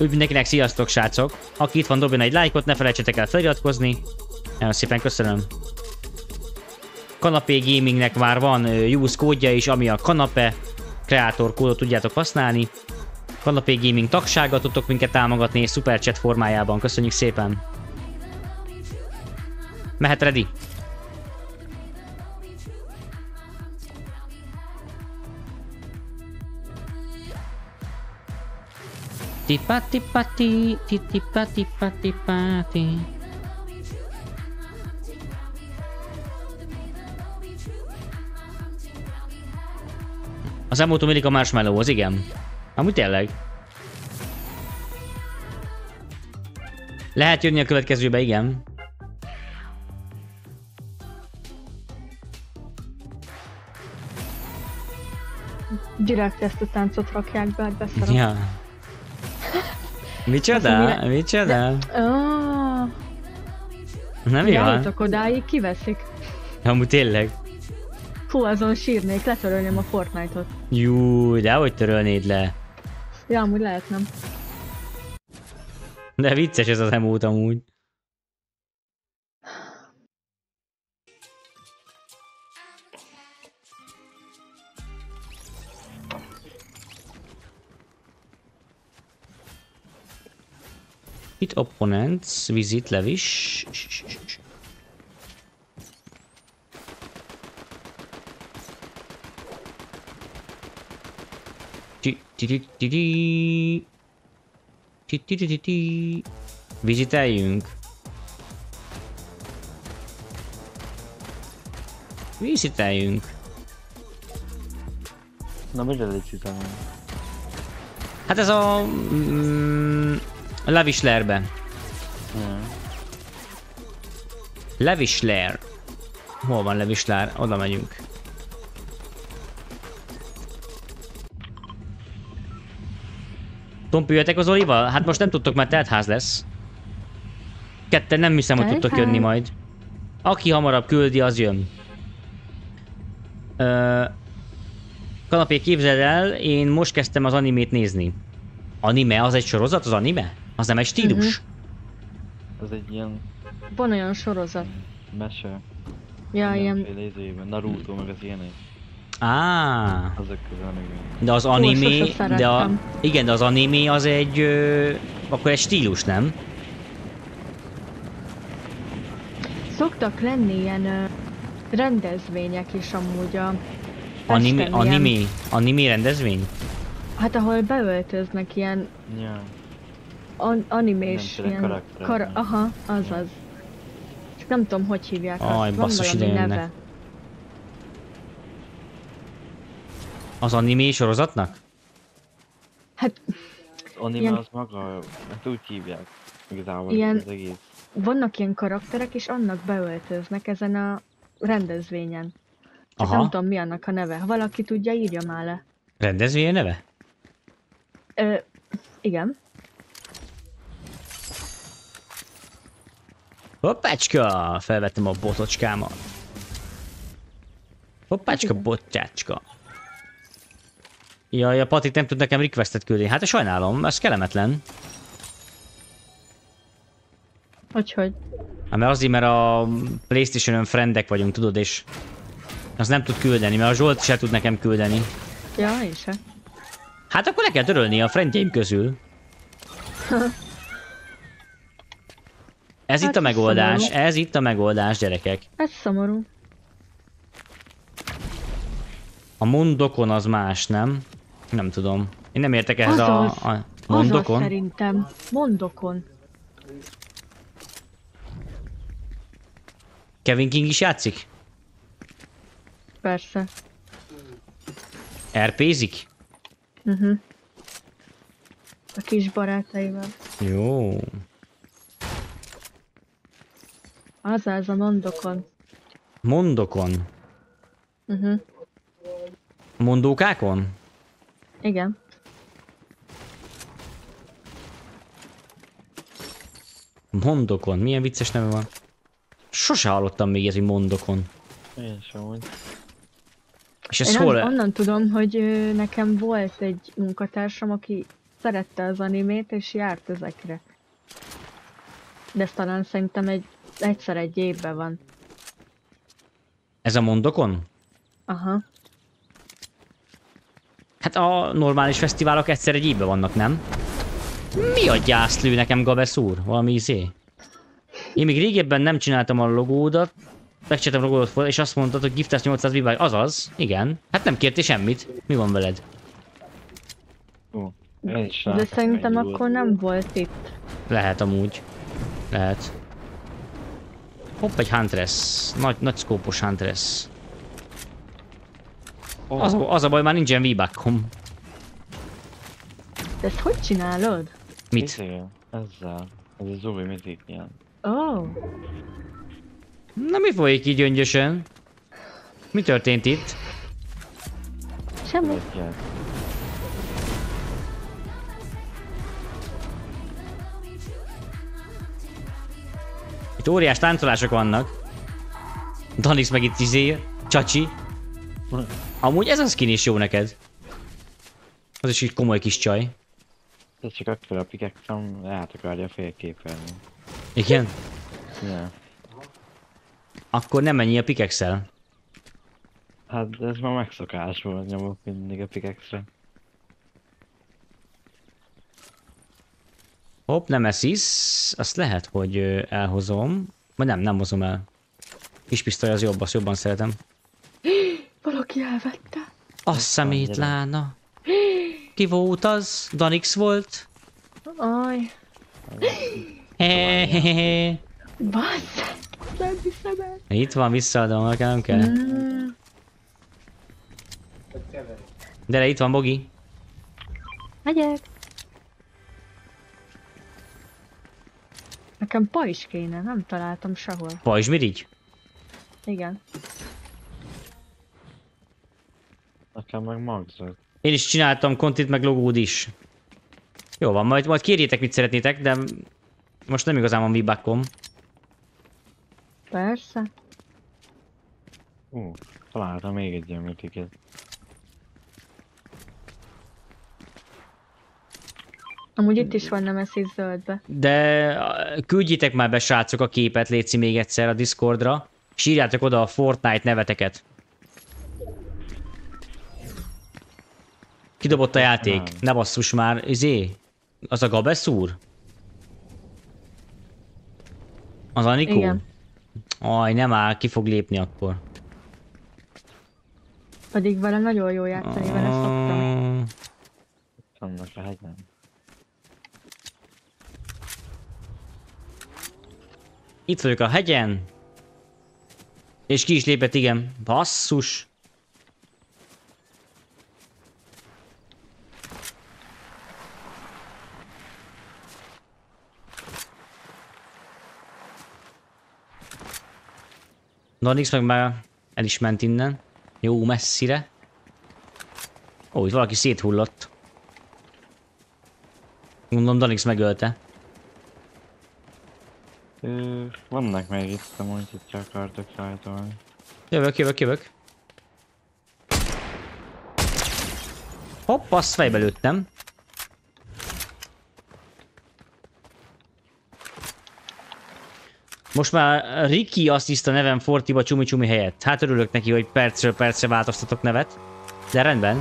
Úgy mindenkinek sziasztok srácok! Aki itt van, dobjon egy lájkot, ne felejtsetek el feliratkozni. Nagyon szépen köszönöm. Kanapé Gamingnek már van use kódja is, ami a kanape kreator kódot tudjátok használni. Kanapé Gaming tagsága tudtok minket támogatni és superchat formájában. Köszönjük szépen! Mehet ready? Tipati pati, tipati pati pati. Az emótó mindig a marshmallow, az igen. Amúgy tényleg. Lehet jönni a következőbe, igen. Direkt ezt a táncot rakják be, hát beszarom. Ja. Micsoda? Micsoda? Oh, Nem mi van? Eljutok odáig, kiveszik. Amúgy tényleg. Hú, azon sírnék, letörölném a Fortnite-ot. Jú, de hogy törölnéd le? Ja, amúgy lehet nem. De vicces ez az emót amúgy. Hit opponents, visit ti. Viziteljünk. Viziteljünk. Na mire licitálni? Hát ez a... Mm, Levislerbe. Hmm. Levisler. Hol van Levisler? Oda megyünk. Tompi, jöttek az Olival? Hát most nem tudtok, mert teltház lesz. Ketten nem hiszem, hogy tudtok jönni majd. Aki hamarabb küldi, az jön. Ö, kanapé, képzeld el, én most kezdtem az animét nézni. Anime, az egy sorozat, az anime? Az nem egy stílus? Ez egy ilyen Van olyan sorozat. mese. Ja, ilyen... izében. Naruto meg az ilyenek. Á, Azok de az anime, de a, igen, de az anime az egy, ö, akkor egy stílus, nem? Szoktak lenni ilyen ö, rendezvények is amúgy a... Anime, ilyen- anime, anime rendezvény? Hát ahol beöltöznek ilyen Ja. An- animés ilyen... karakterek. Kar- aha, azaz. Csak nem tudom, hogy hívják Aj, azt. Van basszus, valami ide neve. Az anime sorozatnak? Hát Az anime Ilyen- az maga, hát úgy hívják. Igazából Ilyen- az egész. vannak ilyen karakterek, és annak beöltöznek ezen a rendezvényen. Aha. nem tudom mi annak a neve. Ha valaki tudja, írja már le. Rendezvény neve? Ö, igen. Hoppácska! Felvettem a botocskámat. Hoppácska, Igen. botjácska. Jaj, a Patrik nem tud nekem requestet küldeni. Hát sajnálom, ez kellemetlen. Hogyhogy. Hát mert azért, mert a Playstation-ön friendek vagyunk, tudod, és az nem tud küldeni, mert a Zsolt se tud nekem küldeni. Ja, én se. Hát akkor le kell törölni a friendjeim közül. Ez Hát itt a megoldás, szomorú. ez itt a megoldás, gyerekek. Ez szomorú. A mondokon az más, nem? Nem tudom. Én nem értek ehhez a, Azaz. a Azaz mondokon. szerintem. Mondokon. Kevin King is játszik? Persze. RP-zik? Uh-huh. A kis barátaival. Jó. Azaz a mondokon. Mondokon. Uh-huh. Mondókákon? Igen. Mondokon. Milyen vicces neve van? Sose hallottam még ez, hogy mondokon. Én sem úgy. És ez Én hol? on- onnan tudom, hogy nekem volt egy munkatársam, aki szerette az animét, és járt ezekre. De ez talán szerintem egy, egyszer egy évben van. Ez a mondokon? Aha. Hát a normális fesztiválok egyszer egy évben vannak, nem? Mi a gyászlő nekem, Gabesz úr? Valami izé? Én még régebben nem csináltam a logódat, megcsináltam a logódat, és azt mondtad, hogy Gifters 800 bibáj. Azaz, igen. Hát nem kértél semmit. Mi van veled? Ó, De szerintem akkor nem volt itt. Lehet amúgy. Lehet. Hopp, egy Huntress. Nagy, nagy szkópos Huntress. Ó, Az, a- az a baj, már nincsen v De ezt hogy csinálod? Mit? izé, Ezzel. Ez a Zubi mizik ilyen. Oh, Na mi folyik így öngyösön? Mi történt itt? semmi. Itt óriás táncolások vannak. Danix meg itt izé, csacsi. Amúgy ez a skin is jó neked. Az is egy komoly kis csaj. Ez csak akkor a pikexem át akarja félképelni. Igen? Ja. Akkor nem menjél a pickaxe Hát ez már megszokás volt, nyomok mindig a pikexre. Hopp, nem eszisz. Azt lehet, hogy elhozom. Vagy nem, nem hozom el. Kis pisztoly az jobb, azt jobban szeretem. Valaki elvette. A szemétlána. Ki volt az? Danix volt? Aj, Hehehehe. bassz! Nem hiszem el. Itt van, visszaadom, nekem nem kell. Mm, Gyere, itt van Bogi. megyek. Nekem pajzs kéne, nem találtam sehol. Pajzsmirigy? Igen. Nekem meg magzat. Én is csináltam kontit meg logód is. Jó van, majd, majd kérjétek mit szeretnétek, de most nem igazán van v Persze. Ú, találtam még egy ilyen mitiket. Amúgy itt is van Nemesis zöldbe. De küldjétek már be srácok a képet, létszi még egyszer a Discordra, és írjátok oda a Fortnite neveteket. Kidobott a játék. Nem. Ne basszus már, izé. Az a Gabesz úr? Az Anikó? Igen. Aj, nem áll, ki fog lépni akkor. Pedig vele nagyon jó játszani, vele szoktam. Ah, Vannak a hegyen. Itt vagyok a hegyen. És ki is lépett, igen. Basszus. Nonix meg már el is ment innen. Jó messzire. Ó, itt valaki széthullott. Mondom, Danix megölte. Vannak még itt amúgy, itt csak akartok szájtolni. Jövök, jövök, jövök. Hopp, azt fejbe lőttem. Most már Ricky azt a nevem Fortiba Csumi Csumi helyett. Hát örülök neki, hogy percről percre változtatok nevet. De rendben.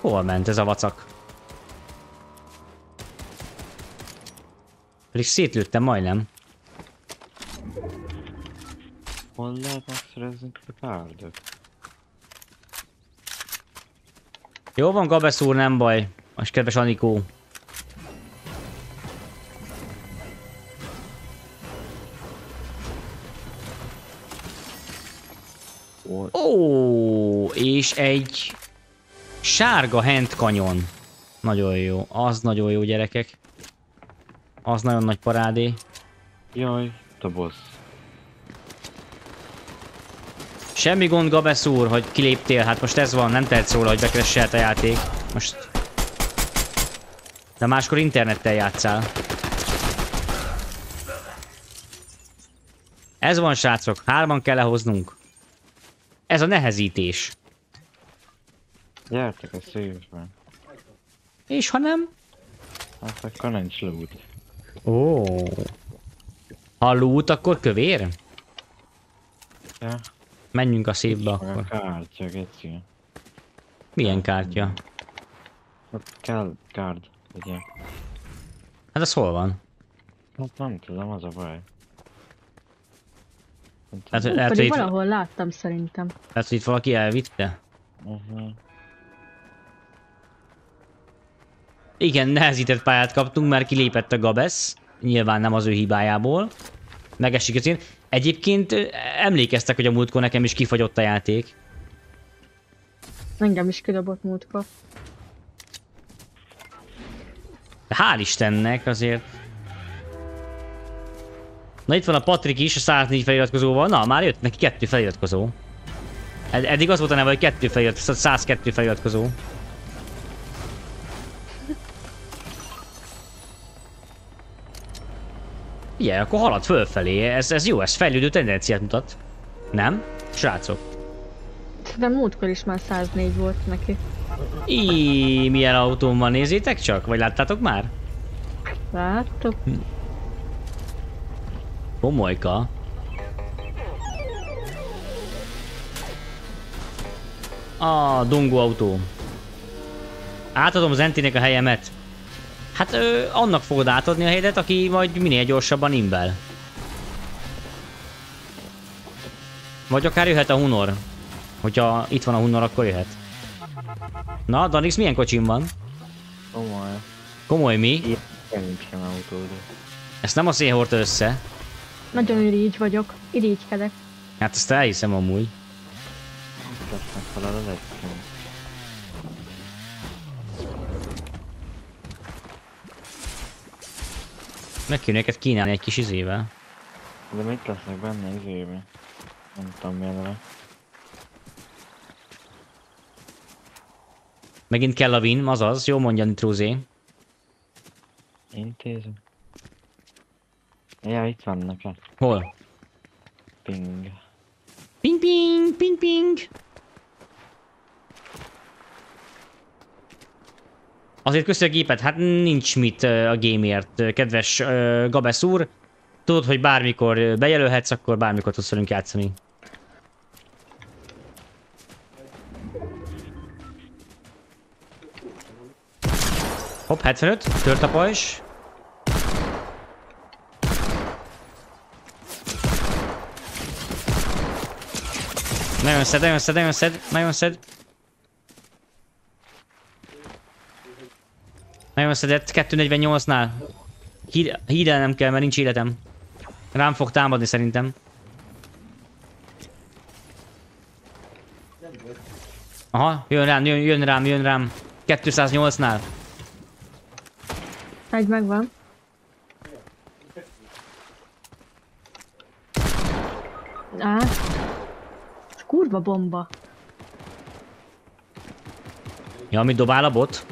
Hol ment ez a vacak? Pedig szétlőttem majdnem. Hol lehet megszerezni a kárdot? Jó van, Gabesz úr, nem baj. Most kedves Anikó. Ó, és egy sárga hand kanyon. Nagyon jó, az nagyon jó gyerekek. Az nagyon nagy parádé. Jaj, a boss. Semmi gond, Gabesz úr, hogy kiléptél, hát most ez van, nem tehetsz róla, hogy bekresselt a játék. Most... De máskor internettel játszál. Ez van, srácok, hárman kell lehoznunk. Ez a nehezítés. Gyertek a szívbe. És ha nem? Hát akkor nincs loot. Ó. Ha loot, akkor kövér? Ja, Menjünk a szívbe meg a akkor. kártya, geci. Milyen kártya? Ott kell kárd, ugye? Hát az hol van? Hát nem tudom, az a baj. Hát, lehet, hogy Pedig itt, valahol láttam szerintem. lehet, hogy itt valaki elvitte? Uh-huh. Igen, nehezített pályát kaptunk, mert kilépett a Gabesz. Nyilván nem az ő hibájából. Megesik az én. Egyébként emlékeztek, hogy a múltkor nekem is kifagyott a játék. Engem is kidobott múltkor. Hál' Istennek azért. Na itt van a Patrik is, a 104 feliratkozóval. Na, már jött neki kettő feliratkozó. Ed- eddig az volt a neve, hogy kettő feliratkozó, 102 feliratkozó. Igen, akkor halad fölfelé. Ez, ez jó, ez fejlődő tendenciát mutat. Nem? Srácok. Szerintem múltkor is már 104 volt neki. Í, milyen autón van, nézzétek csak? Vagy láttátok már? Láttok? Komolyka. A dongó autó. Átadom Zentinek a helyemet. Hát ö, annak fogod átadni a helyedet, aki majd minél gyorsabban imbel. Vagy akár jöhet a Hunor. Hogyha itt van a Hunor, akkor jöhet. Na, Danix milyen kocsim van? Komoly. Komoly mi? Ilyen nincsen autód. Ezt nem a szél hordta össze. Nagyon irigy vagyok. Irigykedek. Hát ezt elhiszem amúgy. Ezt megfelel az egyszerűen. Meg kéne neked kínálni egy kis izével. De mit lesznek benne izébe? Nem tudom milyenre. Megint kell a win, azaz, jó mondja Nitruzé. Intézem. Ja, itt vannak Hol? ping. Ping ping, ping ping. Azért köszi a gépet, hát nincs mit a gameért, ö, kedves Gabesz úr. Tudod, hogy bármikor bejelölhetsz, akkor bármikor tudsz velünk játszani. Hopp, 75, tört a pajzs. Nagyon szed, nagyon szed, nagyon szed, nagyon szed. Nagyon szedett, 248-nál. Híd, hídelnem kell, mert nincs életem. Rám fog támadni szerintem. Aha, jön rám, jön, jön rám, jön rám. 208-nál. Egy megvan. Á. Kurva bomba. Ja, mit dobál a bot?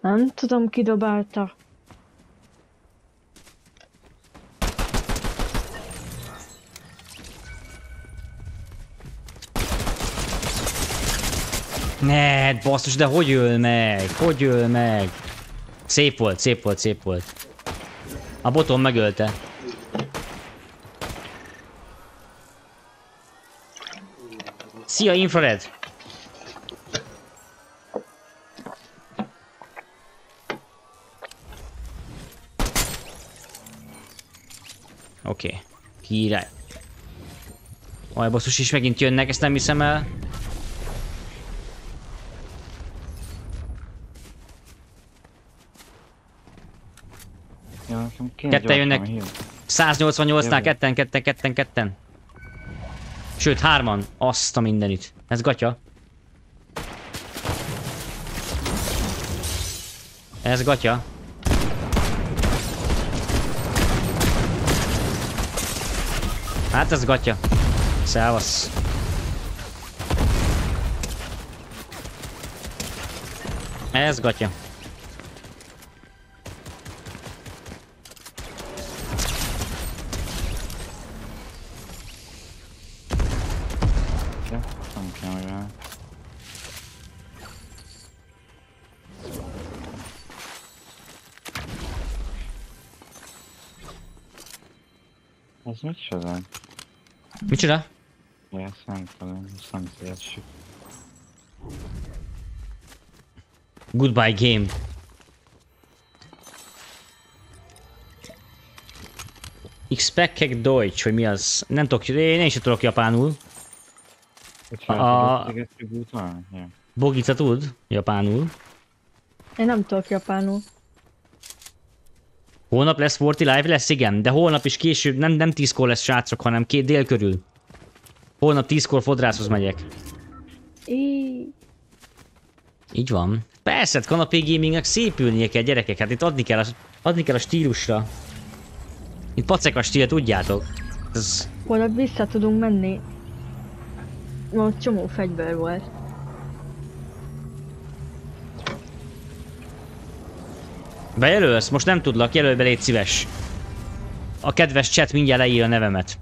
Nem tudom, ki dobálta. Ne, basszus, de hogy öl meg? Hogy öl meg? Szép volt, szép volt, szép volt. A boton megölte. Szia, infrared! Király. Aj, basszus is megint jönnek, ezt nem hiszem el. Ja, Ketten jönnek. heal. 188-nál Jövő. ketten, ketten, ketten, ketten. Sőt, hárman. Azt a mindenit. Ez gatya. Ez gatya. Hát ez gatya. Szevasz. Ez gatya. Micsoda? Ja, számtalan, szomszédsük. Goodbye game. Expected Deutsch, vagy mi az? Nem tudok, én is tudok japánul. Hogy A-. Bogica tud japánul. Én nem tudok japánul. Holnap lesz Forti Live? Lesz, igen, de holnap is később, nem, nem 10-kor lesz srácok, hanem két dél körül. Holnap 10-kor fodrászhoz megyek. Í, Így van. Persze, hát kanapé gamingnek szépülnie kell gyerekek, hát itt adni kell a, adni kell a stílusra. Itt pacek a stíl, tudjátok. Ez, holnap vissza tudunk menni. Ott csomó fegyver volt. bejelölsz? Most nem tudlak, jelölj be, légy szíves. A kedves chat mindjárt leír a nevemet.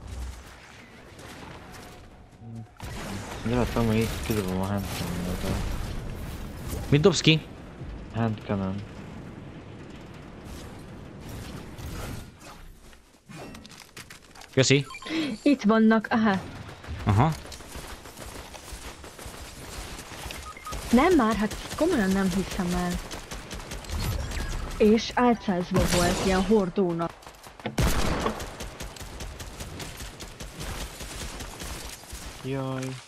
De hát amúgy kidobom a handcannon Mit dobsz ki? Handcannon. Köszi. Itt vannak, aha. Aha. Nem már, hát komolyan nem hiszem el. És álcázva volt ilyen hordónak. Jaj.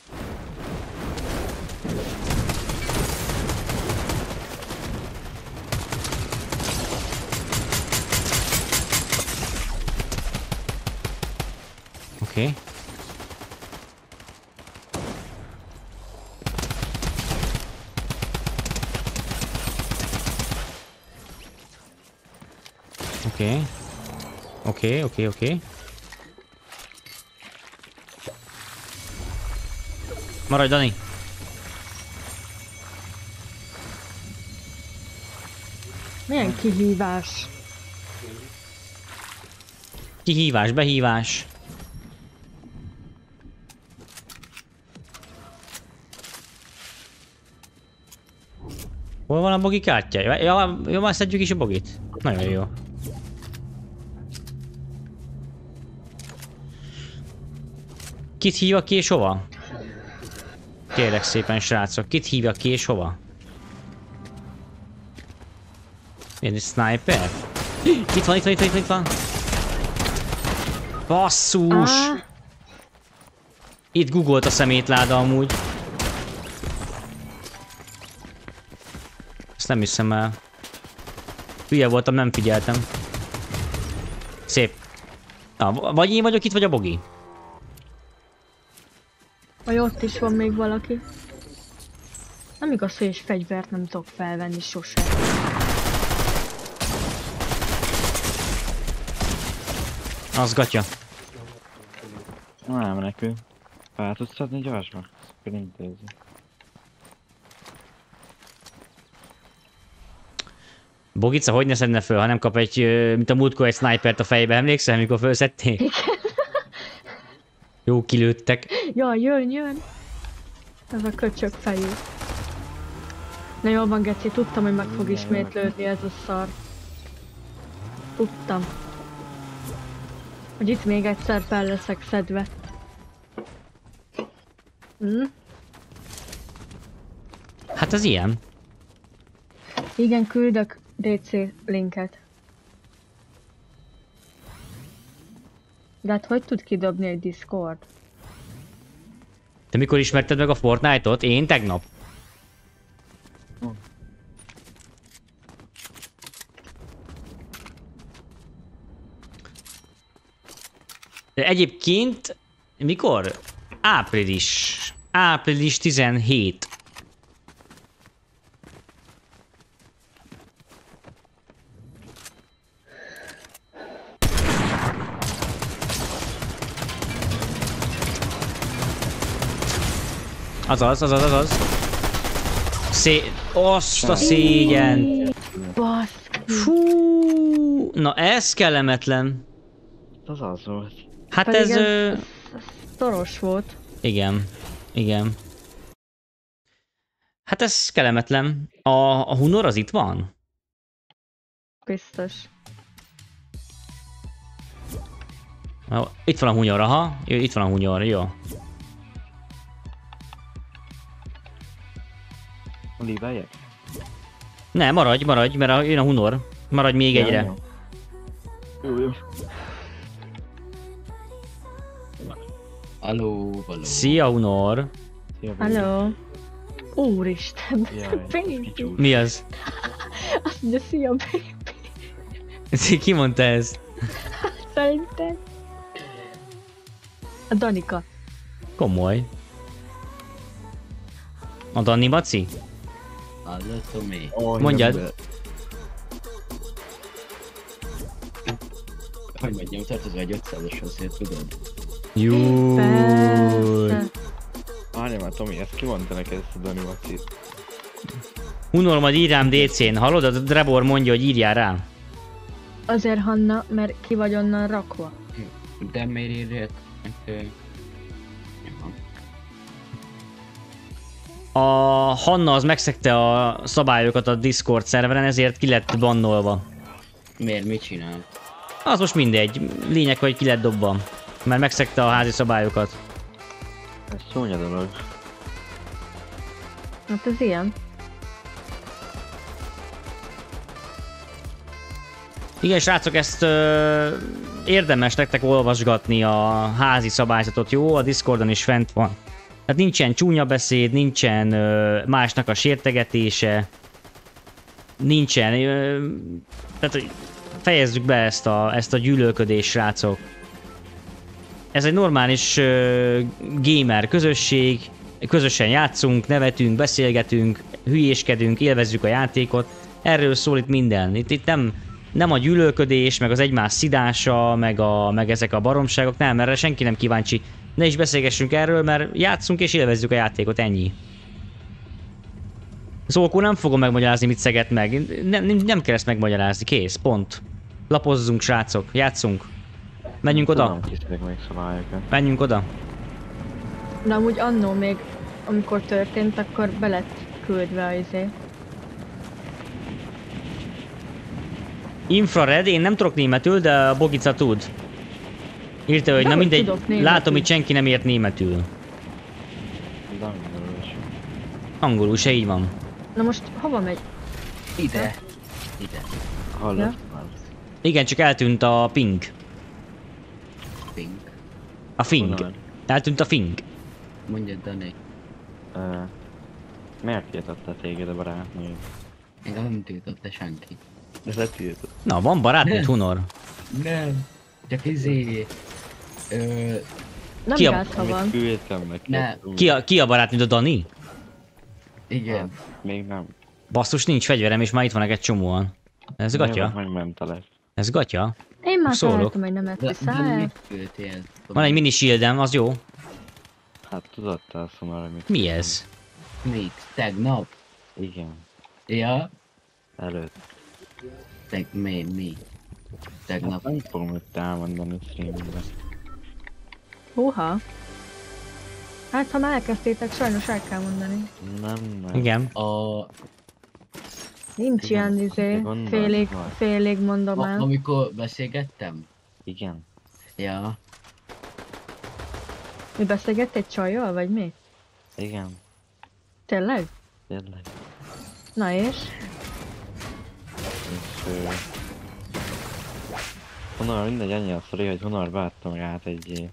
Oké. Okay. Oké. Okay. Oké, okay, oké, okay, oké. Okay. Maradj, Dani. Milyen kihívás. Kihívás, behívás. Hol van a bogi kártya? Ja, jó, már szedjük is a bogit. Nagyon jó. Kit hívja ki és hova? Kérlek szépen srácok, kit hívja ki és hova? Milyen egy sniper? Itt van, itt van, itt van, itt van. Basszus! Ah, Itt googolt a szemétláda amúgy. Nem hiszem el. Hülye voltam, nem figyeltem. Szép. Na, vagy én vagyok itt, vagy a bogi. vagy ott is van még valaki. Nem igaz, hogy egy fegyvert nem tudok felvenni sose. Az gatya. Nem menekül. Fel tudsz adni gyorsba? Ezt akkor intézi. Bogica, hogy ne szedne föl, ha nem kap egy, mint a múltkor egy snipert a fejbe, emlékszel, mikor fölszedték? Jó kilőttek. Ja, jön, jön! Ez a köcsög fejű. Na jól van, Geci, tudtam, hogy meg fog ismétlődni ez a szar. Tudtam. Hogy itt még egyszer fel leszek szedve. Hm? Hát az ilyen. Igen, küldök DC linket. De hát hogy tud kidobni egy Discord? Te mikor ismerted meg a Fortnite-ot? Én tegnap. De egyébként, mikor? Április. Április 17. Azaz, azaz, azaz. Szé... Azt a szégyen. Baszki. Fú, na ez kellemetlen. Az az volt. Hát Pedig ez... ez- Ö... Szoros volt. Igen. Igen. Hát ez kellemetlen. A, a Hunor az itt van? Biztos. Itt van a Hunyor, aha. Itt van a Hunyor, jó. Olívájek? Ne, maradj, maradj, mert a, jön a Hunor. Maradj még egyre. Jó, jó. Aló, való. Szia, Hunor. Szia, baby. Hello. Úristen. Jaj, Baby. Mi az? Azt mondja, szia baby. Ki mondta ezt? Szerintem. A Danika. Komoly. A Danni Maci? Aló, Tomi. Ó, Mondjad. Hogy mondjam, tartozol egy 500-as azért, tudod? Persze. Várj már, Tomi, ezt ki mondta neked ezt a Dani Macit? Hunor majd ír rám DC-n, hallod? A Drebor mondja, hogy írjál rá. Azért Hanna, mert ki vagy onnan rakva. De miért A Hanna az megszegte a szabályokat a Discord szerveren, ezért ki lett bannolva. Miért, mit csinál? Az most mindegy, lényeg, hogy ki lett dobva. Mert megszegte a házi szabályokat. Ez csúnya dolog. Hát ez ilyen. Igen, srácok, ezt ö, érdemes nektek olvasgatni a házi szabályzatot, jó? A Discordon is fent van. Tehát nincsen csúnya beszéd, nincsen ö, másnak a sértegetése, nincsen... Ö, tehát fejezzük be ezt a, ezt a gyűlölködést, srácok. Ez egy normális ö, gamer közösség, közösen játszunk, nevetünk, beszélgetünk, hülyéskedünk, élvezzük a játékot. Erről szól itt minden. Itt, itt nem, nem a gyűlölködés, meg az egymás szidása, meg, a, meg ezek a baromságok, nem, erre senki nem kíváncsi. Ne is beszélgessünk erről, mert játszunk és élvezzük a játékot, ennyi. Zolkó nem fogom megmagyarázni, mit szeget meg. Nem, nem, nem kell ezt megmagyarázni, kész, pont. Lapozzunk, srácok, játszunk. Menjünk oda, menjünk oda. De amúgy annó még, amikor történt, akkor be lett küldve az izé. Infrared, én nem tudok németül, de a Bogica tud. Írta, hogy na Dehogy mindegy, látom, hogy senki nem ért németül. De angolul is. Angolul se így van. Na most hova megy? Ide. Ide. Hallod? Ja. Már. Igen, csak eltűnt a ping. Pink. A fing. Honnan? Eltűnt a fing. Mondja, Dani. Ö, Miért tiltotta téged a barátnőd? Engem nem tiltott senki. Ez letiltott. Na, van barátnőd, Hunor? Nem. Csak izé... Ö, Nem Ki a- van. Küldtem neki. Ne. Ki a, ki a barátnőd, a Dani? igen. Még nem. Basszus, nincs fegyverem, és már itt van egy csomóan. Ez Miért gatya? Ez gatya? Én már Szólok. vissza. mit küldtél? Van egy mini shieldem, az jó. Hát azt mondani, amit... Mi ez? Mit? Tegnap? Igen. Ja? Előtt. Teg, mi? Mi? Hát Tegnap. nem fogom itt elmondani streamben. Húha. Hát, ha már elkezdtétek, sajnos el kell mondani. Nem, nem. Igen. A, Nincs Igen, ilyen izé, félig, félig mondom a, el. amikor beszélgettem? Igen. Ja. Mi beszélgett egy csajjal, vagy mi? Igen. Tényleg? Tényleg. Na és? És... Ö... Honnan mindegy annyi a sztori, hogy honnan beadta magát egy...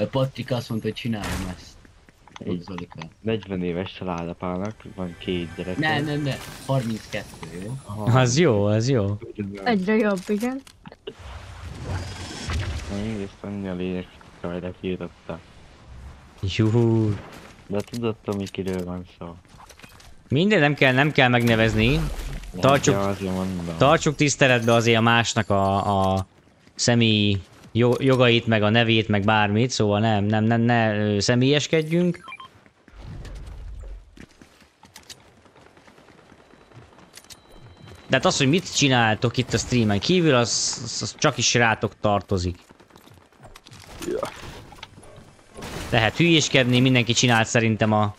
A Patrik azt mondta, hogy csináljam ezt. Egy Zolika. 40 éves családapának, van két gyerek. Ne, ne, ne. 32, jó? Az jó, az jó. Egyre jobb, igen. Egész annyi a lényeg, hogy letiltotta. Jó. De tudod, Tomi, kiről van szó. Minden nem kell, nem kell megnevezni. Tartsuk-. Tartsuk tiszteletbe azért a másnak a, a személyi jogait, meg a nevét, meg bármit, szóval nem, nem, nem, ne személyeskedjünk. De hát az, hogy mit csináltok itt a streamen kívül, az, az, az csak is rátok tartozik. Lehet hülyéskedni, mindenki csinált szerintem a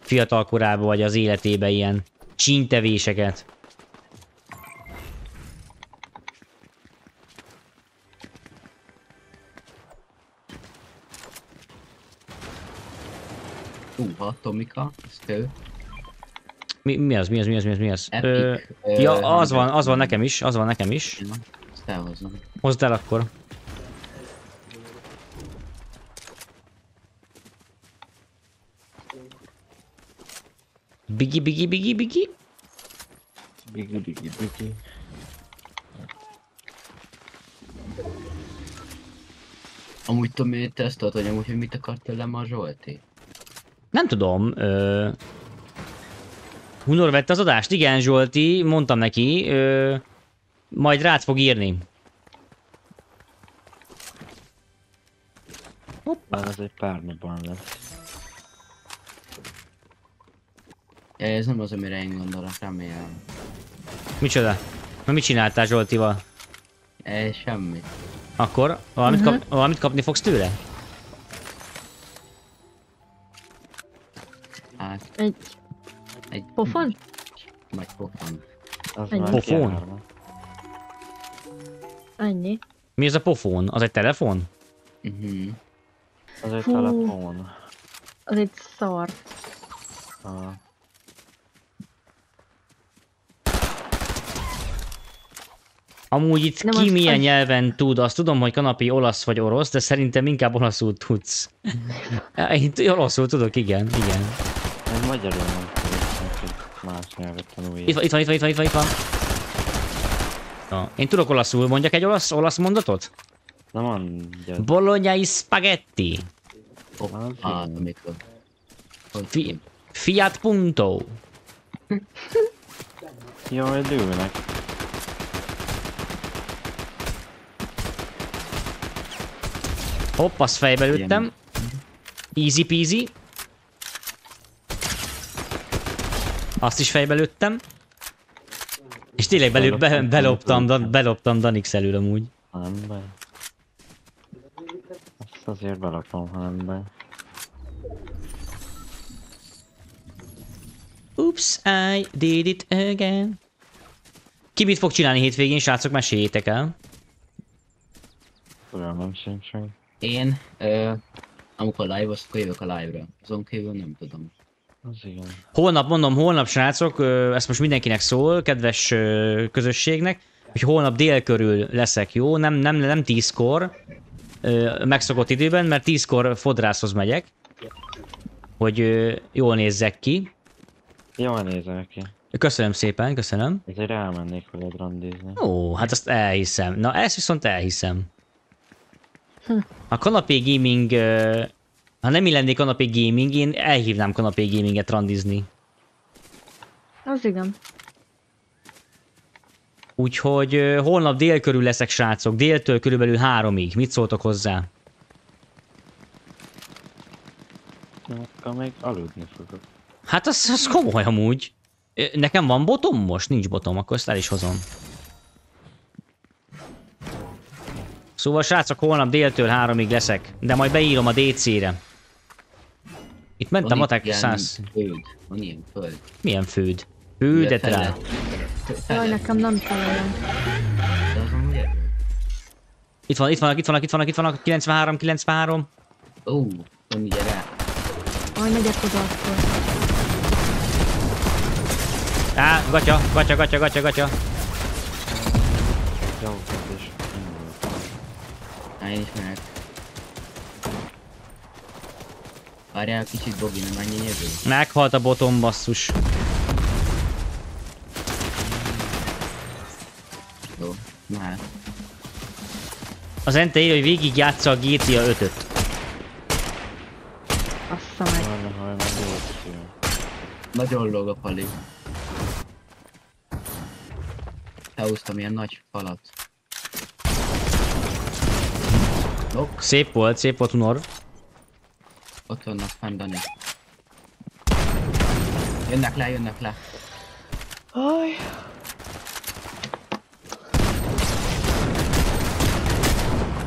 fiatal korában vagy az életében ilyen csíntevéseket. Húha, Tomika, ez ő. Mi, mi az, mi az, mi az, mi az, mi az? Epic, Ö, ö, ja, az van, az van nekem is, az van nekem is. Ezt elhozom. Hozd el akkor. Bigi, bigi, bigi, bigi. Bigi, bigi, bigi. Amúgy tudom, hogy te ezt tudod, hogy amúgy, hogy mit akart tőlem a Zsolti? Nem tudom. Ö... Hunor vette az adást? Igen, Zsolti, mondtam neki. Ö... Majd rád fog írni. Hoppá. Ez egy pár napban lesz. Ja, ez nem az, amire én gondolok, remélem. Micsoda? Na mit csináltál Zsoltival? E, semmi. Akkor valamit, Mhm. kap, valamit kapni fogsz tőle? Hát, Egy egy... pofon? Vagy pofon. Az Egy már pofon? Ennyi. Mi ez a pofón? Az egy telefon? Mhm. Az egy Fú. telefon. Az egy szar. Ah. Amúgy itt Nem, ki az- milyen az- nyelven tud, azt tudom, hogy kanapi olasz vagy orosz, de szerintem inkább olaszul tudsz. Én olaszul tudok, igen, igen. Magyarul nem tudok, más nyelvet tanulni. Itt van, itt van, itt van, itt van, itt van. Na, én tudok olaszul, mondjak egy olasz, olasz mondatot? Na mondja. Bolognai spaghetti. Oh, amikor... Hogy Fi- Fiat punto. Jaj, lőnek. Hopp, azt fejbe lőttem. Easy peasy. Azt is fejbe lőttem. És tényleg belő, be, beloptam, Dan- beloptam Danix elől amúgy. Nem be. Azt azért berakom, ha nem be. Oops, I did it again. Ki mit fog csinálni hétvégén, srácok, meséljétek el. Fogalmam sincs. Én, ö, amikor live akkor jövök a live-ra. Azon kívül nem tudom. Az igen. Holnap, mondom, holnap, srácok, ezt most mindenkinek szól, kedves közösségnek, hogy holnap dél körül leszek, jó? Nem, nem, nem tízkor, megszokott időben, mert tízkor fodrászhoz megyek, hogy jól nézzek ki. Jól nézel ki. Köszönöm szépen, köszönöm. Ezért elmennék veled randizni. Ó, hát azt elhiszem. Na, ezt viszont elhiszem. A kanapé gaming, ha nem lennék kanapé gaming, én elhívnám kanapé gaminget randizni. Az igen. Úgyhogy holnap dél körül leszek, srácok. Déltől körülbelül háromig. Mit szóltok hozzá? Na, akkor még aludni fogok. Hát az, az komoly amúgy. Nekem van botom most? Nincs botom, akkor ezt el is hozom. Szóval srácok, holnap déltől háromig leszek, de majd beírom a DC-re. Itt mentem Van itt matek ilyen 100. Föld. Van ilyen föld. Milyen főd? Fődet Ilyen rá. Jaj, nekem nem találom. Itt van, itt vannak, itt vannak, itt vannak, itt vannak. 93, 93. Ó, van ugye rá. Majd megyek oda akkor. Á, gatya, gatya, gatya, gatya, gatya. Jó, indult. Á, én is megyek. Várjál, kicsit Bogi, nem annyi jövő. Meghalt a botom, basszus. Jó, na hát. Az Ente írja, hogy végig játsza a GTA 5-öt. Assza meg. Nagyon lóg a pali. Elhúztam ilyen nagy falat. Lok, Szép volt, szép volt, Hunor. Ott vannak fenn, Dani. Jönnek le, jönnek le. Aj.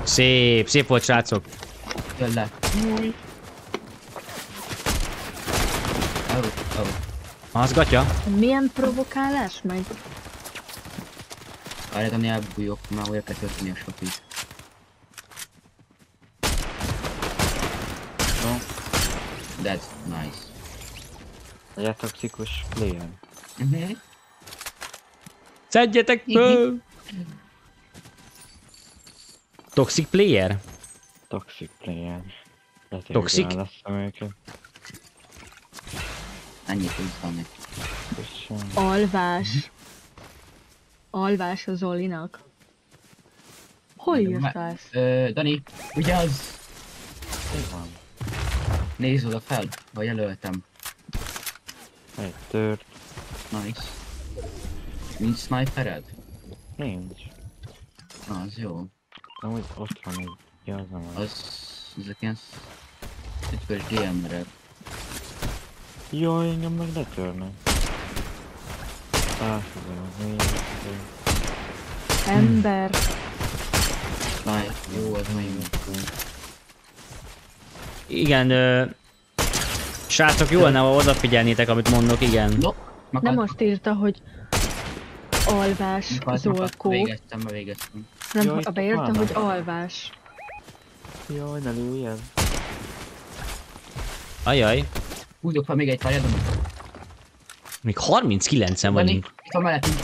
Szép, szép volt, srácok. Jön le. Jaj. Elhúztam. Az gatya. Milyen provokálás meg? Várjad, Dani, elbújok, már újra kell tölteni a sopit. No, That's nice. egy toxikus player. Mhm. Szedjetek föl! Toxic player? Toxic player. Lehet, Toxic? őket. Ennyit húztam neki. Alvás. Alvás az Zolinak. Hol írtál? Dani, ugye az? Mi van? Nézd oda fel, vagy jelöltem. Egy tört. Nice. Nincs snipered? Nincs. Na, az jó. Amúgy ott van egy. Ja, az nem az. Az... Ezek ilyen... Ütközs GM-red. Jaj, engem meg letörnek. Átfogom, mi? Ember. Nice. Jó, az még. Igen, ö... Srácok, jó lenne, ha odafigyelnétek, amit mondok, igen. No, Nem azt írta, hogy alvás Zolkó, Végeztem, bevégeztem. nem Jaj, a beírta, van. hogy alvás. Jaj, ne lőjjel. Ajaj, Húzok fel még egy pár még 39-en Dani, vagyunk. itt van mellettünk.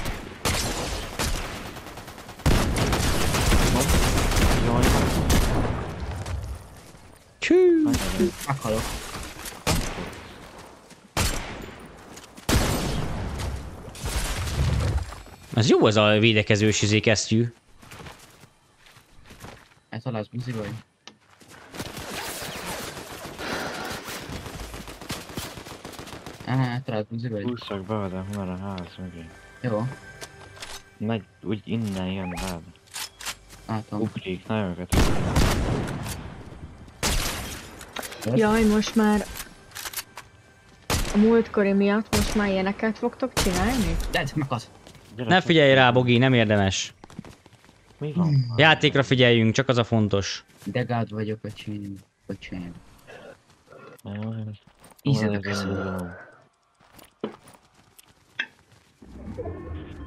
Jaj, Kű. Meghalok. Ez jó az a védekezős izé kesztyű. Ez találsz buzi vagy? Aha, találsz buzi vagy? Húzzak be oda, már a ház mögé. Jó, Megy, úgy innen jön rád. látom. Ugrik, nagyon őket. Jaj, most már a múltkori miatt most már ilyeneket fogtok csinálni? Dead, meghalsz. Gyere, Ne figyelj rá, Bogi, nem érdemes. Mi van? Játékra figyeljünk, csak az a fontos. Degád vagyok, öcsém. Öcsém. Jaj, Ízedek ez- szól.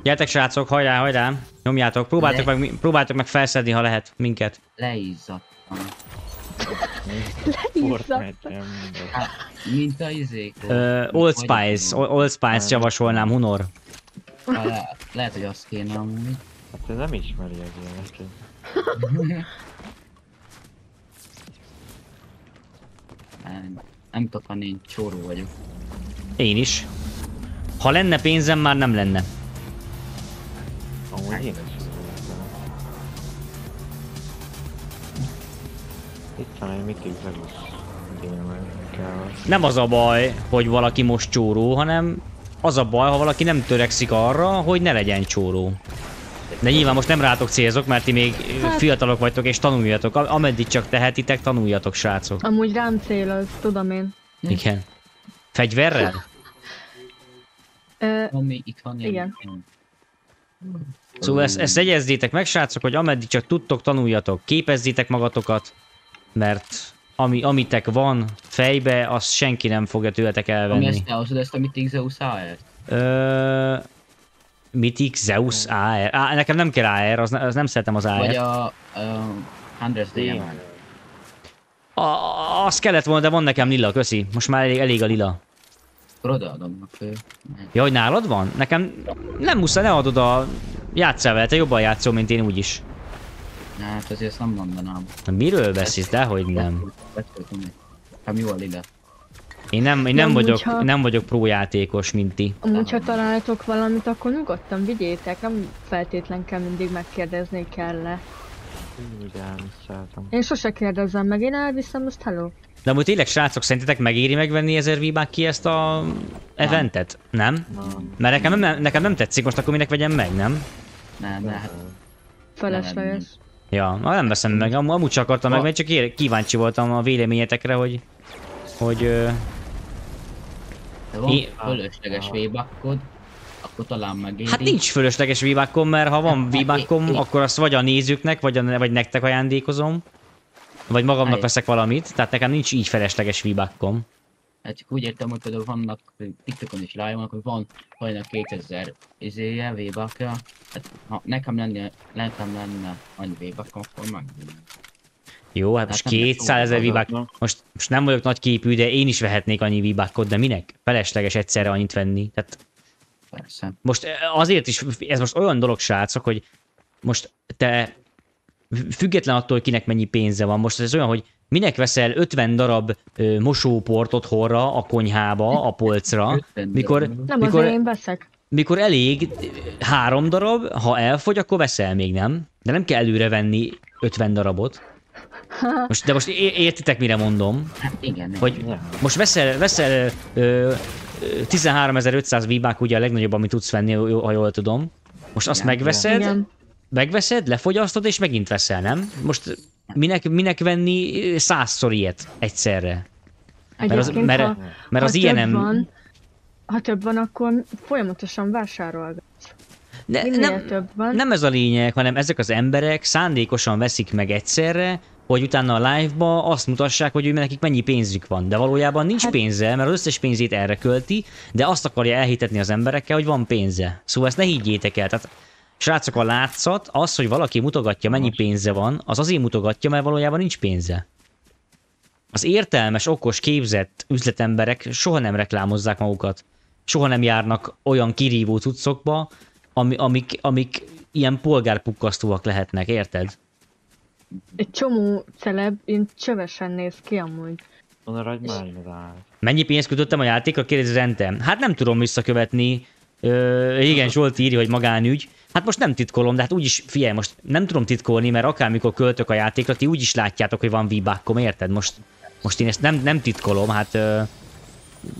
Gyertek srácok, hajrá, hajrá! Nyomjátok, próbáltok Le- meg, próbáltok meg felszedni, ha lehet, minket. Leizzadtam. Fortnite. Hát, mint a izék. Uh, Old Spice, Old Spice javasolnám, Hunor. Le, lehet, hogy azt kéne amúgy. Hát ő nem ismeri az ilyeneket. Nem, nem tudok, ha én csóró vagyok. Én is. Ha lenne pénzem, már nem lenne. Amúgy én is Itt van egy. Nem az a baj, hogy valaki most csóró, hanem az a baj, ha valaki nem törekszik arra, hogy ne legyen csóró. De nyilván most nem rátok célzok, mert ti még Hát- fiatalok vagytok és tanuljatok. Ameddig csak tehetitek, tanuljatok, srácok. Amúgy rám céloz, tudom én. Igen. Fegyverrel? Ö, Ami itt van. Igen. Szóval ezt, ezt jegyezzétek meg, srácok, hogy ameddig csak tudtok, tanuljatok, képezzétek magatokat, mert ami, amitek van fejbe, azt senki nem fogja tőletek Ami elvenni. ezt elhozod, ezt a Mythic Zeus AR-t? Ö, Mythic Zeus AR. Á, nekem nem kell AR, az, ne- az nem szeretem az Vagy AR. a... a Hundreds DM. A, az kellett volna, de van nekem lila, köszi. Most már elég, elég a lila. Akkor odaadom a fő. Ja, hogy nálad van? Nekem nem muszáj, ne adod a... Játsszál vele, te jobban játszol, mint én úgyis. Hát azért ezt nem mondanám. Na, miről beszélsz? Dehogy nem. Betöltöm meg. Hát mi van lila? Én nem, én nem, Nem, vagyok, hogyha- nem vagyok prójátékos, mint ti. amúgy, ha találtok valamit, akkor nyugodtan vigyétek, nem feltétlen kell mindig megkérdezni kell-e. Szeretem. Én sose kérdezem meg, én elviszem, most hello. De amúgy tényleg, srácok, szerintetek megéri megvenni ezer v ki ezt a eventet? Nem? Nem. Mert nekem nem, nekem nem tetszik, most akkor minek vegyem meg, nem? Nem, ne, hát Felesleges. Ja, na nem veszem meg, am amúgy csak akartam meg, mert csak ér- kíváncsi voltam a véleményetekre, hogy... Hogy... Ö, de van fölösleges vébakkod, akkor talán megéri. hát nincs fölösleges v mert ha van Hát, é- akkor azt vagy a nézőknek, vagy, a, vagy nektek ajándékozom. Vagy magamnak veszek valamit, tehát nekem nincs így felesleges v Hát csak úgy értem, hogy például vannak, TikTokon is live hogy van hajnak 2000 izéje, v Hát ha nekem lenne, nekem lenne annyi v akkor meg. Jó, hát most Hát lesz 200 ezer vibák. Most, most nem vagyok nagy képű, de én is vehetnék annyi vibákot, de minek? Felesleges egyszerre annyit venni. Tehát Persze. most eh, azért is, ez most olyan dolog, srácok, hogy most te független attól, kinek mennyi pénze van, most ez olyan, hogy minek veszel 50 darab ö, mosóport otthonra, a konyhába, a polcra, 50 mikor. Nem, mikor, én veszek. mikor elég három darab, ha elfogy, akkor veszel még, nem? De nem kell előre venni 50 darabot. Most, de most értitek, mire mondom? Hát igen, Hogy Ja. most veszel, veszel ö, ö, 13.500 vibák, ugye a legnagyobb, amit tudsz venni, ha jól tudom. Most azt Igen, megveszed, Igen. megveszed, lefogyasztod, és megint veszel, nem? Most minek, minek venni százszor ilyet egyszerre? Mert az, mert, ha, mert az ha ilyen több nem... van, ha több van, akkor folyamatosan vásárolgatsz. Ne, nem, több van. nem ez a lényeg, hanem ezek az emberek szándékosan veszik meg egyszerre, hogy utána a live-ba azt mutassák, hogy ő nekik mennyi pénzük van. De valójában nincs Hát- pénze, mert az összes pénzét erre költi, de azt akarja elhitetni az emberekkel, hogy van pénze. Szóval ezt ne higgyétek el. Tehát Srácok, a látszat, az, hogy valaki mutogatja, mennyi pénze van, az azért mutogatja, mert valójában nincs pénze. Az értelmes, okos, képzett üzletemberek soha nem reklámozzák magukat. Soha nem járnak olyan kirívó cuccokba, ami, amik, amik ilyen polgárpukkasztóak lehetnek, érted? Egy csomó celeb, én csövesen néz ki amúgy. Mennyi pénzt kötöttem a játékra? Kérdezi Rentem. Hát nem tudom visszakövetni. Ö, igen, Zsolt írja, hogy magánügy. Hát most nem titkolom, de hát úgyis, figyelj, most nem tudom titkolni, mert akármikor költök a játékra, ti úgyis látjátok, hogy van vibákkom, érted? Most, most én ezt nem, nem titkolom, hát ö,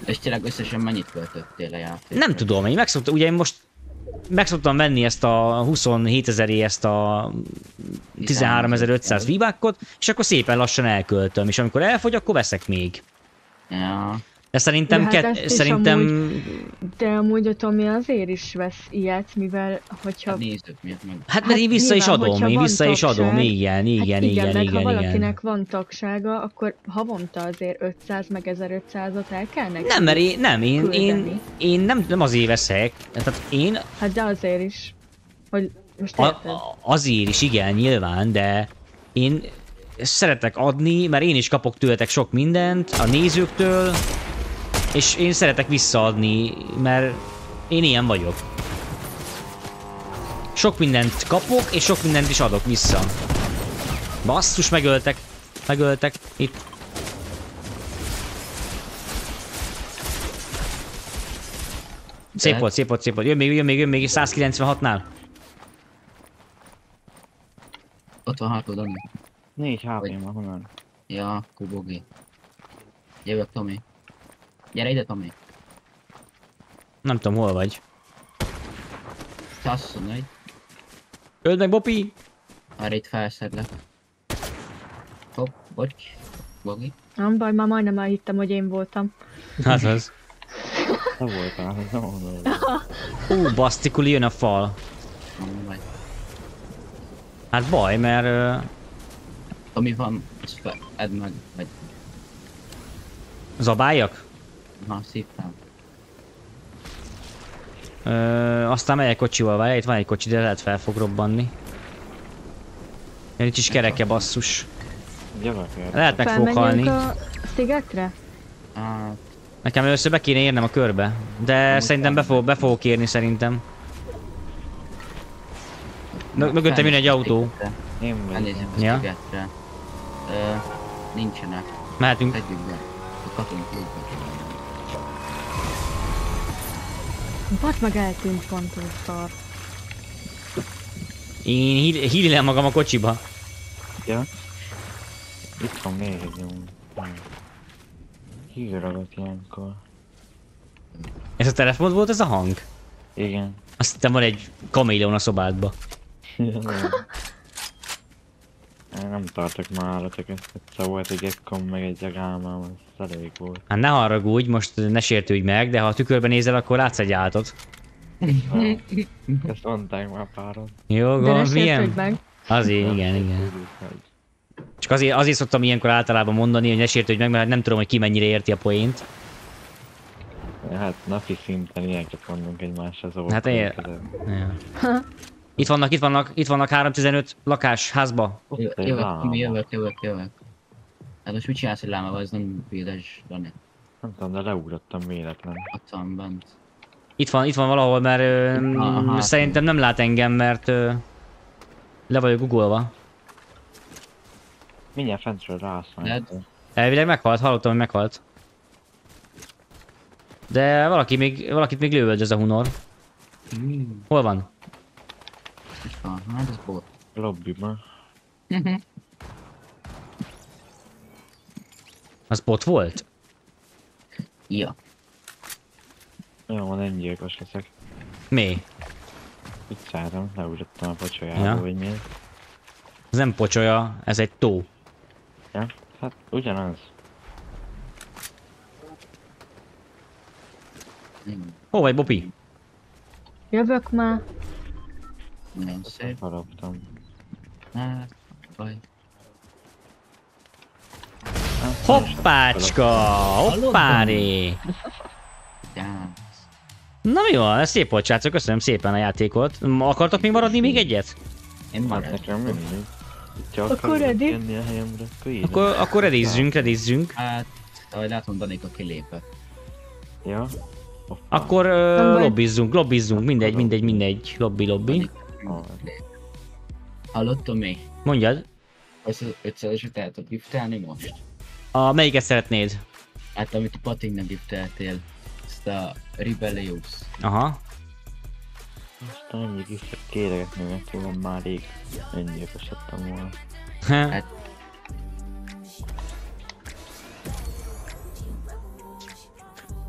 És tényleg összesen mennyit költöttél a játékra? nem tudom, én megszoktam, ugye én most megszoktam venni ezt a 27 ezeré, ezt a 13.500 vibákot, és akkor szépen lassan elköltöm, és amikor elfogy, akkor veszek még. Ja, De szerintem, De hát kett, szerintem De amúgy a Tomi azért is vesz ilyet, mivel hogyha... hát nézzük miért meg. Hát mert én vissza is adom, én vissza is adom, tagság, igen, igen, hát igen, igen, meg igen, ha igen. valakinek van tagsága, akkor havonta azért 500 meg 1500-ot el kell neki. Nem, mert én, nem, én, én, küldeni. én nem, nem azért veszek, tehát én Hát de azért is. Hogy most érted? a, azért is igen, nyilván, de én szeretek adni, mert én is kapok tőletek sok mindent, a nézőktől, és én szeretek visszaadni, mert én ilyen vagyok. Sok mindent kapok, és sok mindent is adok vissza. Basszus, megöltek. Megöltek. Itt. Szép De- volt, szép volt, szép volt. Jön még, jön még, jön még 196-nál. Ott van hátod, Dani. 4 HP van, honnan? Ja, kubogi. Jövök, Tomi. Gyere ide, Tomi. Nem tudom, hol vagy. 121. Öld meg, Bopi! Már itt felszedlek. Hopp, bocs. Bogi. Nem baj, már majdnem elhittem, hogy én voltam. Hát az. Voltál, hogy nem mondod. Ú, basztikul, jön a fal. Nem. Hát baj, mert... ö, Tomi van, edd meg, vagy Zabáljak? Ha szívtál. Ö, aztán megyek kocsival, várj, itt van egy kocsi, de lehet fel fog robbanni. Ja, Nincs is kereke, basszus. Jövök érte. Lehet meg fogok halni. A szigetre? Á, Nekem először be kéne érnem a körbe. De Amúgy szerintem be, fog, be fogok érni szerintem. Mö- mögöttem jön egy autó. Én a Ja. Ö, nincsenek. Mehetünk. Tegyük be. A katonk Vagy meg eltűnt pont a szar. Én hí- hílilem magam a kocsiba. Ja. Itt van még egy. Hírragat ilyenkor. Ez a telefon volt ez a hang? Igen. Azt hittem van egy kaméleon a szobádba. Én nem tartok már állatokat. Egyszer volt egy ekkom, meg egy agálmám, az elég volt. Hát ne haragudj, most ne sértődj meg, de ha a tükörbe nézel, akkor látsz egy állatot. Ezt mondták már páran. Jó, gond, milyen? meg. Azért, igen, igen. Csak azért, azért szoktam ilyenkor általában mondani, hogy ne sértődj meg, mert nem tudom, hogy ki mennyire érti a poént. Hát napi szinten ilyeneket mondunk egymásra az Hát én- Ja. Itt vannak, itt vannak, itt vannak 315 lakás, házba. Jö- Jövök, jövök, jövök, jövök. Hát most mit csinálsz egy lámával, ez nem védes, Dani. Nem tudom, de leugrottam véletlen. Ott van bent. Itt van, itt van valahol, mert ö, Aha. szerintem nem lát engem, mert ö, le vagyok googolva. Mindjárt fentről rászállt. Elvileg meghalt, hallottam, hogy meghalt. De valaki még, valakit még lövöldöz a hunor. Hmm, Hol van? Itt van, hát ez bot. Lobbyban. Az bot volt? Ja. Jó, van, nem gyilkos leszek. Mi? Itt szálltam, leugrottam a pocsolyába, Ja. vagy mi. Ez nem pocsolya, ez egy tó. Ja? Hát ugyanaz. Hol vagy, Bopi? Jövök már. Nagyon szép. Haraptam. Hát, baj. Hoppácska! Hoppári! Ja. Na mi van? Ez szép volt, srácok, köszönöm szépen a játékot. Akartok még maradni még egyet? Én Hát maradok. nekem mindig. Csak Akkor jönni a helyemre, akkor. Akkor, akkor redizzünk, redizzünk. Hát, ahogy látom, Danika kilépett. Ja? Hoppá. Akkor uh, lobbizzunk, lobbizzunk, mindegy, mindegy, mindegy. Lobby, lobby. Danika. Hallottam mi? Mondjad, Azt az 500-eset el tudod giftelni most? a melyiket szeretnéd? Hát amit a Patingnak gifteltél. Ezt a Rebellious. Aha. Aztán ennyi giftet kéregetni, mert tudom már rég öngyilkosodtam volna. Hát,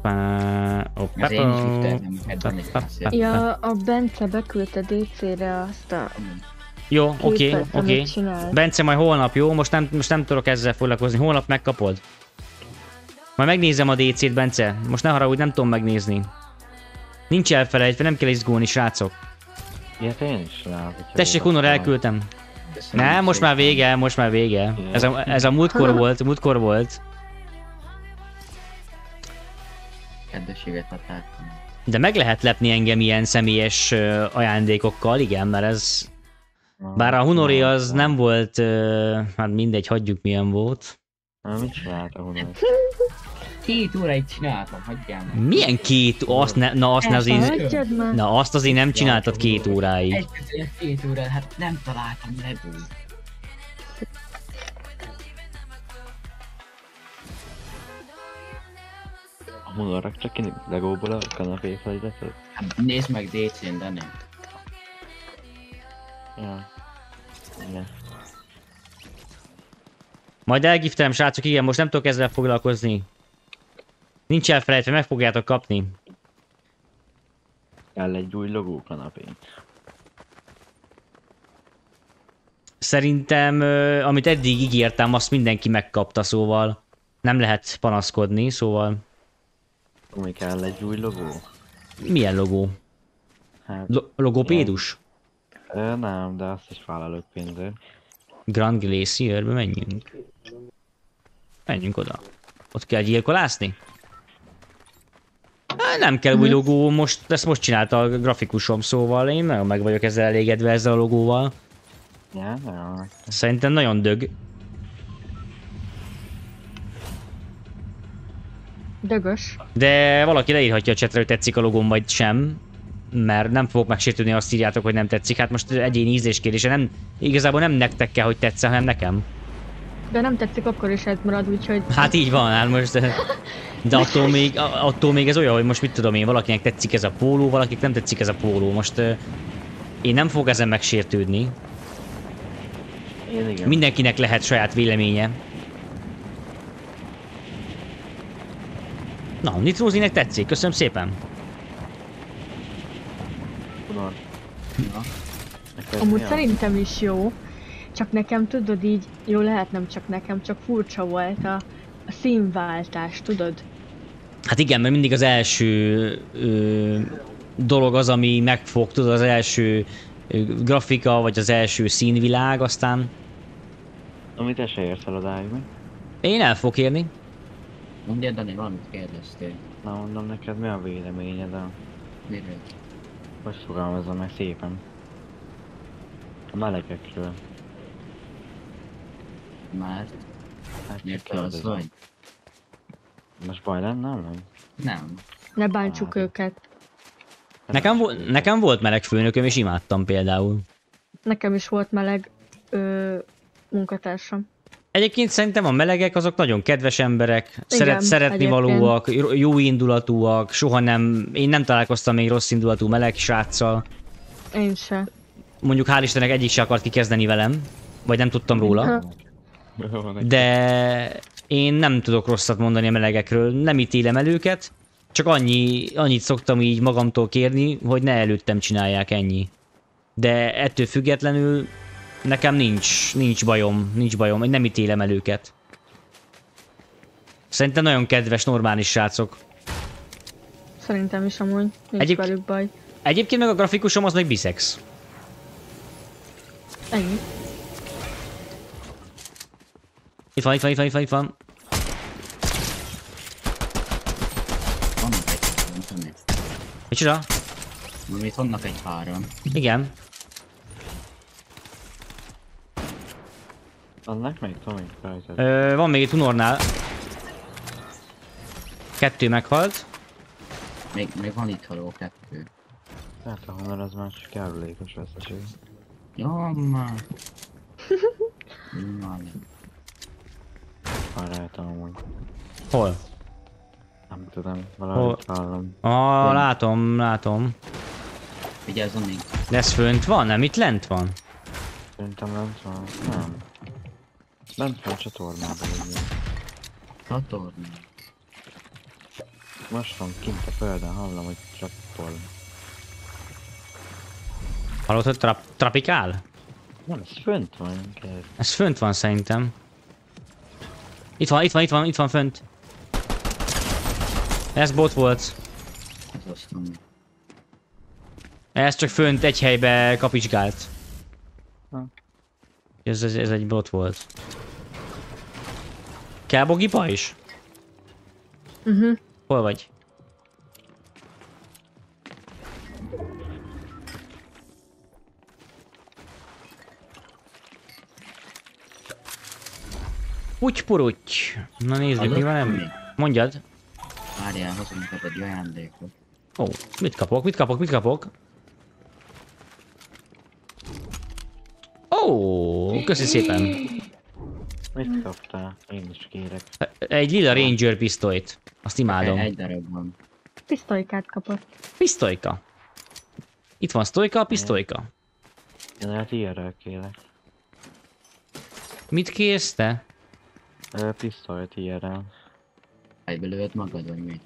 Az én is Danika beszélt. Ja, a Bence beküldte DC-re azt a Jó, oké, oké. amit csinál. Bence, majd holnap, jó? Most nem, most nem tudok ezzel foglalkozni. Holnap megkapod. Majd megnézem a DC-t, Bence. Most ne haragudj, nem tudom megnézni. Nincs elfelejtve, nem kell izgulni, srácok. Ilyet én is hogyha Tessék. Unor, elküldtem. Nem, most már vége, most már vége. Ez a, ez a múltkor volt, múltkor volt. Kedvességet határtam. De meg lehet lepni engem ilyen személyes ajándékokkal, igen, mert ez... Bár a Hunori az nem volt, hát mindegy, hagyjuk milyen volt. Na, mit csinált a Hunori? Két óráig csináltam, hagyjál meg. Milyen két, azt ne, na azt ne Hagyjad már. na azt azért nem csináltad két óráig. Egy két óra, hát nem találtam lebúj. A Hunor rakta ki Legóból a kanapé feliratot? Hát nézd meg DC-n, Dani. Ja. Igen. Majd elgiftelem, srácok, igen, most nem tudok ezzel foglalkozni. Nincs elfelejtve, meg fogjátok kapni. Kell egy új logó kanapé. Szerintem, amit eddig ígértem, azt mindenki megkapta, szóval nem lehet panaszkodni, szóval Mi kell egy új logó? milyen logó? Hát, Lo- logopédus? ö, nem, de azt is vállalok pénzért. Grand Glacierbe menjünk. Menjünk oda. Ott kell gyilkolászni? Nem kell új logó, most, ezt most csinálta a grafikusom, szóval én nagyon meg vagyok ezzel elégedve ezzel a logóval. Ja. Szerintem nagyon dög. Dögös. De valaki leírhatja a csetre, hogy tetszik a logóm, vagy sem. Mert nem fogok megsértődni, azt írjátok, hogy nem tetszik. Hát most egyéni ízlés kérdése. Nem, igazából nem nektek kell, hogy tetszen, hanem nekem. De nem tetszik, akkor is ez marad, úgyhogy... Hát így van, hát most... De, de attól még, attól még ez olyan, hogy most mit tudom én, valakinek tetszik ez a póló, valakinek nem tetszik ez a póló. Most én nem fogok ezen megsértődni. Én igen. Mindenkinek lehet saját véleménye. Na, Nitrózinek tetszik, köszönöm szépen. Hunor. Ja. Amúgy szerintem is jó. Csak nekem tudod így, jó lehet nem csak nekem, csak furcsa volt a, a színváltás, tudod? Hát igen, mert mindig az első ö, dolog az, ami megfog, tudod, az első ö, grafika, vagy az első színvilág, aztán Amit te se érsz el odáig, mi? én el fogok érni. Mondjad, Dani, valamit kérdeztél. Na mondom neked mi a véleményed a... Miről? Hogy fogalmazom meg szépen? A melegekről. Mert Hát miért te az kérdezem. vagy? Most baj lenne, nem? Nem. Ne bántsuk Á. őket. Nekem, vo- nekem volt meleg főnököm, és imádtam például. Nekem is volt meleg ö, munkatársam. Egyébként szerintem a melegek azok nagyon kedves emberek, szeret, Igen, szeretni egyébként. valóak, jó indulatúak, soha nem, én nem találkoztam még rossz indulatú meleg sráccal. Én se. Mondjuk hál' Istennek egyik se akart kikezdeni velem, vagy nem tudtam róla. De én nem tudok rosszat mondani a melegekről, nem ítélem el őket, csak annyi, annyit szoktam így magamtól kérni, hogy ne előttem csinálják ennyi. De ettől függetlenül nekem nincs, nincs bajom, nincs bajom, én nem ítélem el őket. Szerintem nagyon kedves, normális srácok. Szerintem is amúgy. Nincs Egyéb- velük baj. Egyébként meg a grafikusom az meg bisex. Ennyi. Itt van, itt van, itt van, itt van, itt van. Micsoda? Mondom, itt vannak egy páran. Igen. Annak még Tomi rajtad. Ö, van még egy Tunornál. Kettő meghalt. Még, még van itt haló kettő. Hát a honnan az már csak járulékos veszteség. Jó, már. Már. Amúgy. Hol? Nem tudom, valahogy hallom. Ah, látom, látom. Vigyázzon még. De ez fönt van, nem? Itt lent van. Szerintem lent van. Nem. Lent van a csatornában. így. Csatorna. Most van kint a földön, hallom, hogy trappol. Hallod, hogy trap, trapikál? Nem, ez fönt van inkább. Ez fönt van szerintem. Itt van, itt van, itt van, itt van fönt. Ez bot volt. Ez csak fönt egy helybe kapicsgált. Ez, ez, ez egy bot volt. Kell bogipa is? Uh-huh. Hol vagy? Úgy puruty. Na nézzük, mi van ebben. Mondjad. Várjál, hozom neked egy ajándékot. Ó, mit kapok, mit kapok, mit kapok? Ó, köszi szépen. Mit kaptál? Én is kérek. Egy lila Ranger pisztolyt. Azt imádom. Egy darab van. Pisztolykát kapott. Pisztolyka. Itt van sztolyka, pisztolyka. Én lehet ilyenről kérek. Mit kérsz te? Ö, pisztolyt ilyenről. Egyből lőtt magad, vagy mi?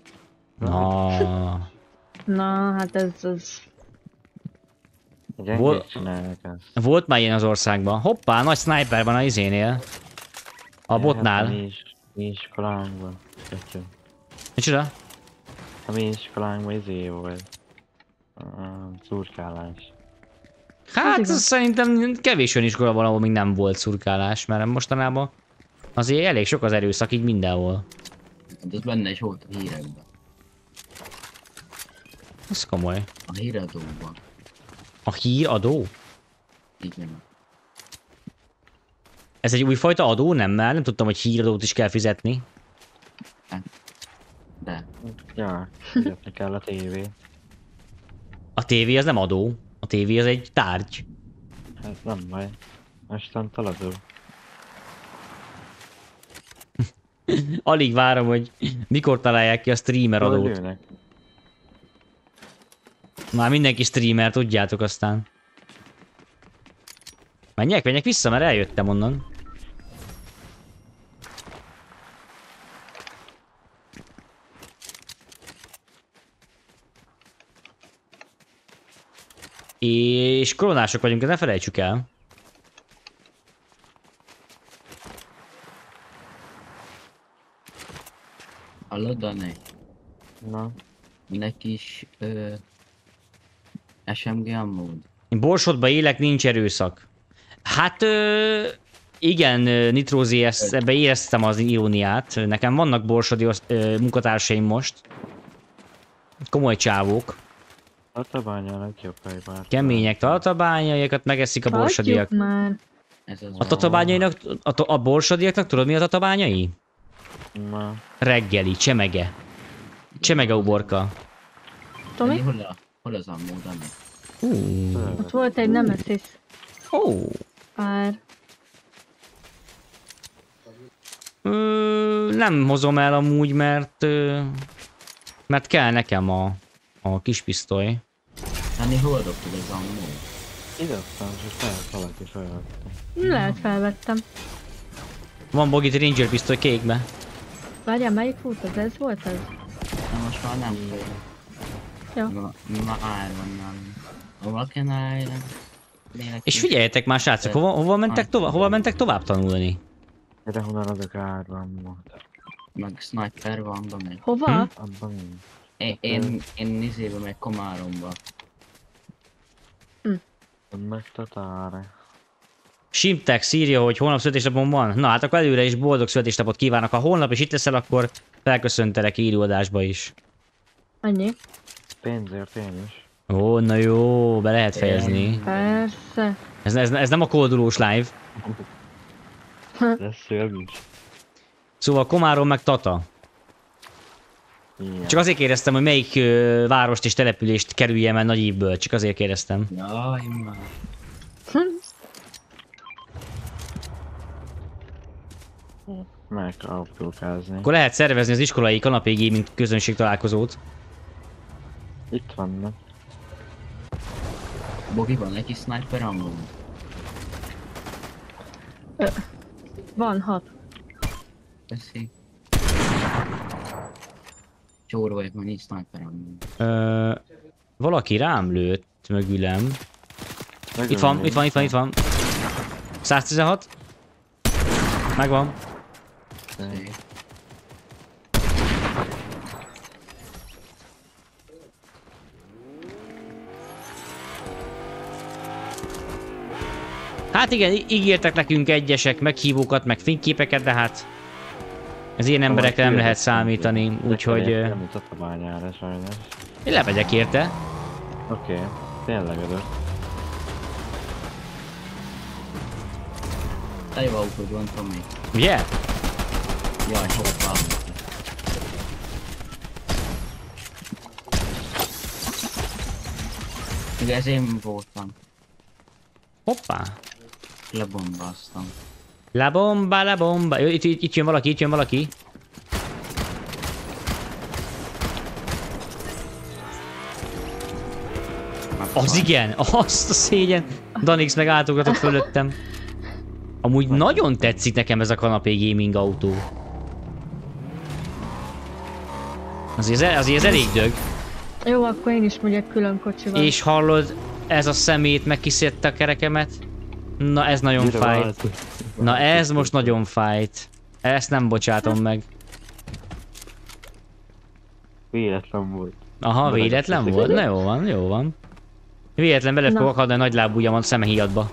Na, Na, hát ez, ez... Gyengét Vol- volt már ilyen az országban. Hoppá, nagy sniper van a izénél. A Ja, botnál. Hát iskolánkban. Kettő. Micsoda? A mi iskolánkban izé volt. Szurkálás. Hát igaz. szerintem kevés olyan iskola van, ahol még nem volt szurkálás, mert mostanában azért elég sok az erőszak így mindenhol. Hát ez benne is volt a hírekben. Ez komoly. A híradóban. A híradó? Igen. Ez egy újfajta adó, nem? Mert nem tudtam, hogy híradót is kell fizetni. De. Ja, fizetni kell a tévé. A tévé az nem adó. A tévé az egy tárgy. Hát nem baj. Mostan taladó. Alig várom, hogy mikor találják ki a streamer adót. Már mindenki streamer, tudjátok aztán. Menjek, menjek vissza, mert eljöttem onnan. És koronások vagyunk, ezt ne felejtsük el. Hallod, Dani? Na, Minek is ö, SMG amúgy? Én Borsodba élek, nincs erőszak. Hát, ö, igen, ö, Nitrózi, ezt, ebbe éreztem az iróniát. Nekem vannak borsodi ö, munkatársaim most. Komoly csávók. Tatabánya a legjobb hely bár. Kemények tatabányaiakat megeszik a Hagyjuk borsodiak. már. A tatabányainak, a, to- a borsodiaknak tudod mi a tatabányai? Ma. Reggeli, csemege. Csemege uborka. Tomi? Hol, a, hol az ammó, Dani? Uh. Ott volt egy Nemesis Oh. pár. Ö, nem hozom el amúgy, mert ö, mert kell nekem a, a kis pisztoly. Dani, hol dobtad az ammó? Ide aztán, és fel valaki felvette. Lehet felvettem. Van Bogit Ranger pisztoly kékbe. Várjál, melyik volt az? Ez volt ez? Na most már nem fél. Ja. Ma- Már van nálam. Hova kell állni? És figyeljetek már srácok, hova, hova, mentek, tovább, hova mentek tovább tanulni? Gyere, honnan adok árvamot. Meg sniper van, Dani. Hova? Hm? Abban. Én, én, én izébe meg Komáromba. Meg tatára. Simtex írja, hogy holnap születésnapom van. Na hát akkor előre is boldog születésnapot kívánok. Ha holnap is itt leszel, akkor felköszöntelek íróadásba is. Annyi. Pénzért én is. Ó, na jó, be lehet fejezni. Persze. Ez, ez, ez nem a koldulós live. Ez szörny is. Szóval Komárom meg Tata. Igen. Csak azért kérdeztem, hogy melyik ö, várost és települést kerüljem el nagy ívből. Csak azért kérdeztem. Jaj, már. Meg kell aprókázni. Akkor lehet szervezni az iskolai kanapé gaming közönség találkozót. Itt vannak. Bogi, van egy sniper ammó? Van hat. Köszi. Csór vagyok, mert nincs sniper ammó. Ö, valaki rám lőtt mögülem. Itt van, itt van, itt van, itt van. 116. Megvan. Hát igen, ígértek nekünk egyesek meghívókat, meg fényképeket, de hát... Az ilyen emberekre nem lehet számítani, úgyhogy Nem jutott a bányára sajnos. én lemegyek érte. Oké, okay. tényleg adott. Te jó autód van, Tomi. Ugye? Jaj, hoppá. Ugye ez én voltam. Hoppá. Lebombáztam. La bomba, la bomba. Jó, Itt, itt, itt jön valaki, itt jön valaki. Az igen, azt a szégyen. Danix meg átugratott fölöttem. Amúgy nagyon tetszik nekem ez a kanapé gaming autó. Azért, ez- azért ez elég dög. Jó, akkor én is megyek külön kocsival. És hallod, ez a szemét megkiszedte a kerekemet? Na ez nagyon Gyere, fáj. változz. Na ez most nagyon fájt. Ezt nem bocsátom meg. Véletlen volt. Aha, véletlen volt? Na jó van, jó van. Véletlen bele fogok adni a nagy a szemehíjadba.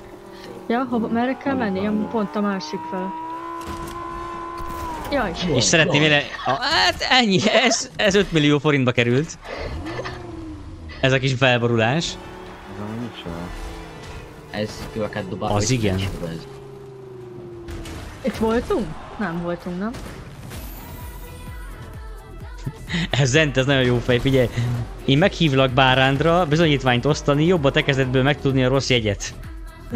Ja, hova, merre kell menni? Ja, pont a másik fel. Jaj, És szeretném vele... Hát ennyi, ez, ez 5 millió forintba került. Ez a kis felborulás. Ez a micsoda? Ez köveket dobál. Az igen. ez. Itt voltunk? Nem voltunk, nem? Ez Zent, ez nagyon jó fej, figyelj. Én meghívlak Bárándra bizonyítványt osztani, jobb a tekezetből megtudni a rossz jegyet.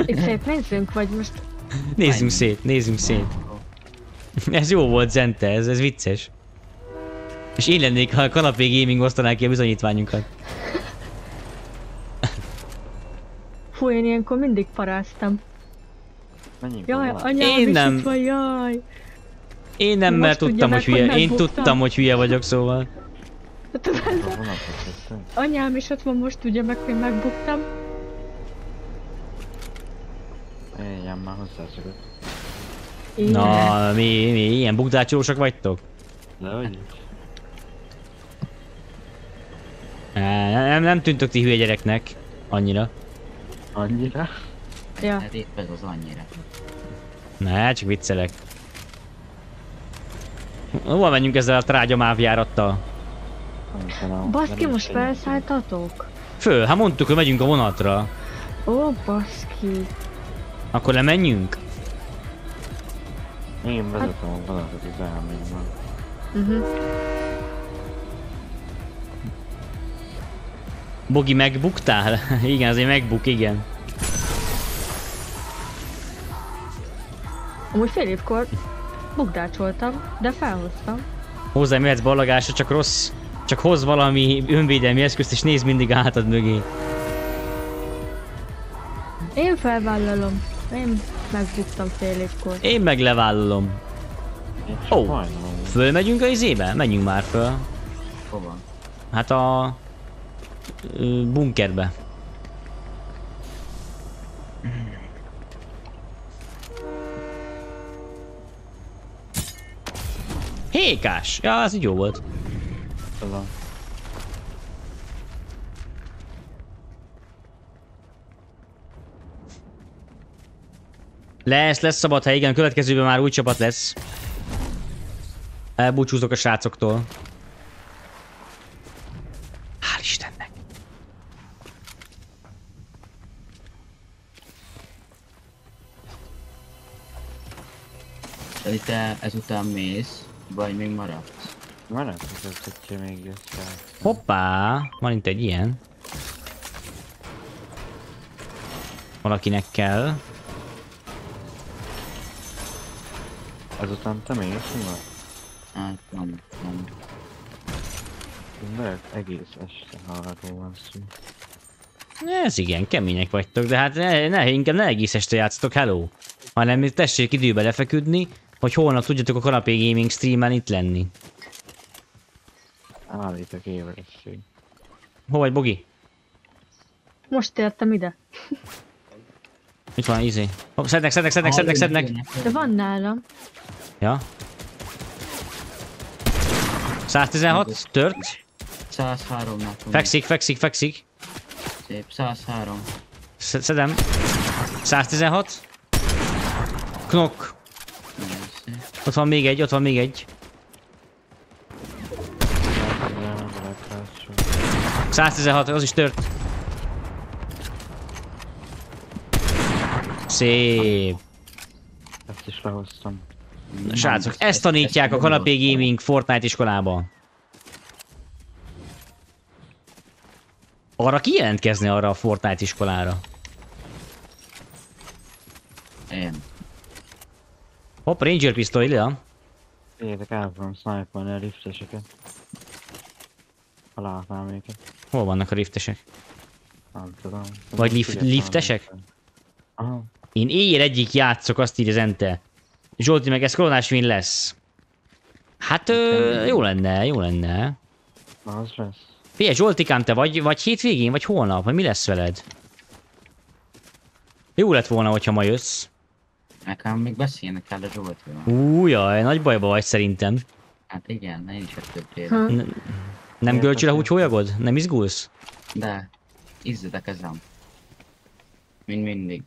Itt szép nézzünk, vagy most... Nézzünk szét, nézzünk szét. Ez jó volt Zente, ez, ez vicces. És én lennék, ha a kanapé gaming osztanák ki a bizonyítványunkat. Fú, én ilyenkor mindig paráztam. Menjünk Jaj, anyám Én is nem. van, jaj. Én nem, mert tudtam, hogy hülye. Én tudtam, hogy hülye vagyok, szóval. Jöttünk? Anyám is ott van, most tudja meg, hogy megbuktam. Éljen már hozzászokott. Na, mi, mi, ilyen bukdácsolósak vagytok? De hogy Nem, nem tűntök ti hülye gyereknek. Annyira. Annyira? Ja. Hát épp ez az annyira. Ne, csak viccelek. Hova menjünk ezzel a trágyamáv járattal? Nem tudom. Baszki, most felszálltatok? Föl, hát mondtuk, hogy megyünk a vonatra. Ó, baszki. Akkor lemenjünk? Én vezetem a vonatot, hogy elmegyünk már. Uh-huh. Bogi, megbuktál? igen, azért megbuk, igen. Amúgy fél évkor bukdácsoltam, de felhoztam. Hozzá mehetsz ballagásra, csak rossz. Csak hoz valami önvédelmi eszközt, és nézd mindig a hátad mögé. Én felvállalom. Én megbuktam fél évkor. Én meg levállalom. Ó. hajnalom. Fölmegyünk a izébe? Menjünk már föl. Hova? Hát a... bunkerbe. Hékás! Ja, az így jó volt. Tudom. Lesz, lesz szabad hely, igen, a következőben már új csapat lesz. Elbúcsúzok a srácoktól. Hál' Istennek. Te ezután mész, vagy még maradsz? Már nem tudod, hogyha még jössz rá. Hoppá, van itt egy ilyen. Valakinek kell. Azután te mész, mi van? Hát nem, nem. Lehet egész este arról van szó. Ez igen, kemények vagytok, de hát ne, ne inkább ne egész este játszatok, hello. Hanem tessék időbe lefeküdni, hogy holnap tudjatok a kanapé gaming streamen itt lenni. Állítok ébresség. Hol vagy, Bogi? Most értem ide. Itt van, izé. Hopp, szednek, szednek, szednek, szednek, szednek. De van nálam. Ja. 116, tört. 103 nekem. Fekszik, fekszik, fekszik. Szép, 103. Sz- Szedem. 116. Knock. Ott van még egy, ott van még egy. Nem, nem lehet rácsol. 116, az is tört. Szép. Ezt is lehoztam. Na, Srácok, ezt tanítják a kanapé gaming Fortnite iskolában. Arra ki jelentkezni arra a Fortnite iskolára? Én. Hopp, Ranger pisztoly, ide. Értek el fogom sniperni a lifteseket. Ha látnám őket. Hol vannak a riftesek? Nem tudom. Vagy lift- liftesek? Aha. Én éjjel egyik játszok, azt írja Zente. Zsolti meg ez koronás win lesz. Hát ö, jó lenne, jó lenne. Na az lesz. Figyelj, Zsoltikám, te vagy, vagy hétvégén, vagy holnap, vagy mi lesz veled? Jó lett volna, hogyha ma jössz. Nekem még beszélni kell a Zsoltival. Ú, jaj, nagy bajba vagy szerintem. Hát igen, én is ezt több Ha. N- nem gölcsül a húgyhólyagod? Nem izgulsz? De, izzad a kezem. Mint mindig.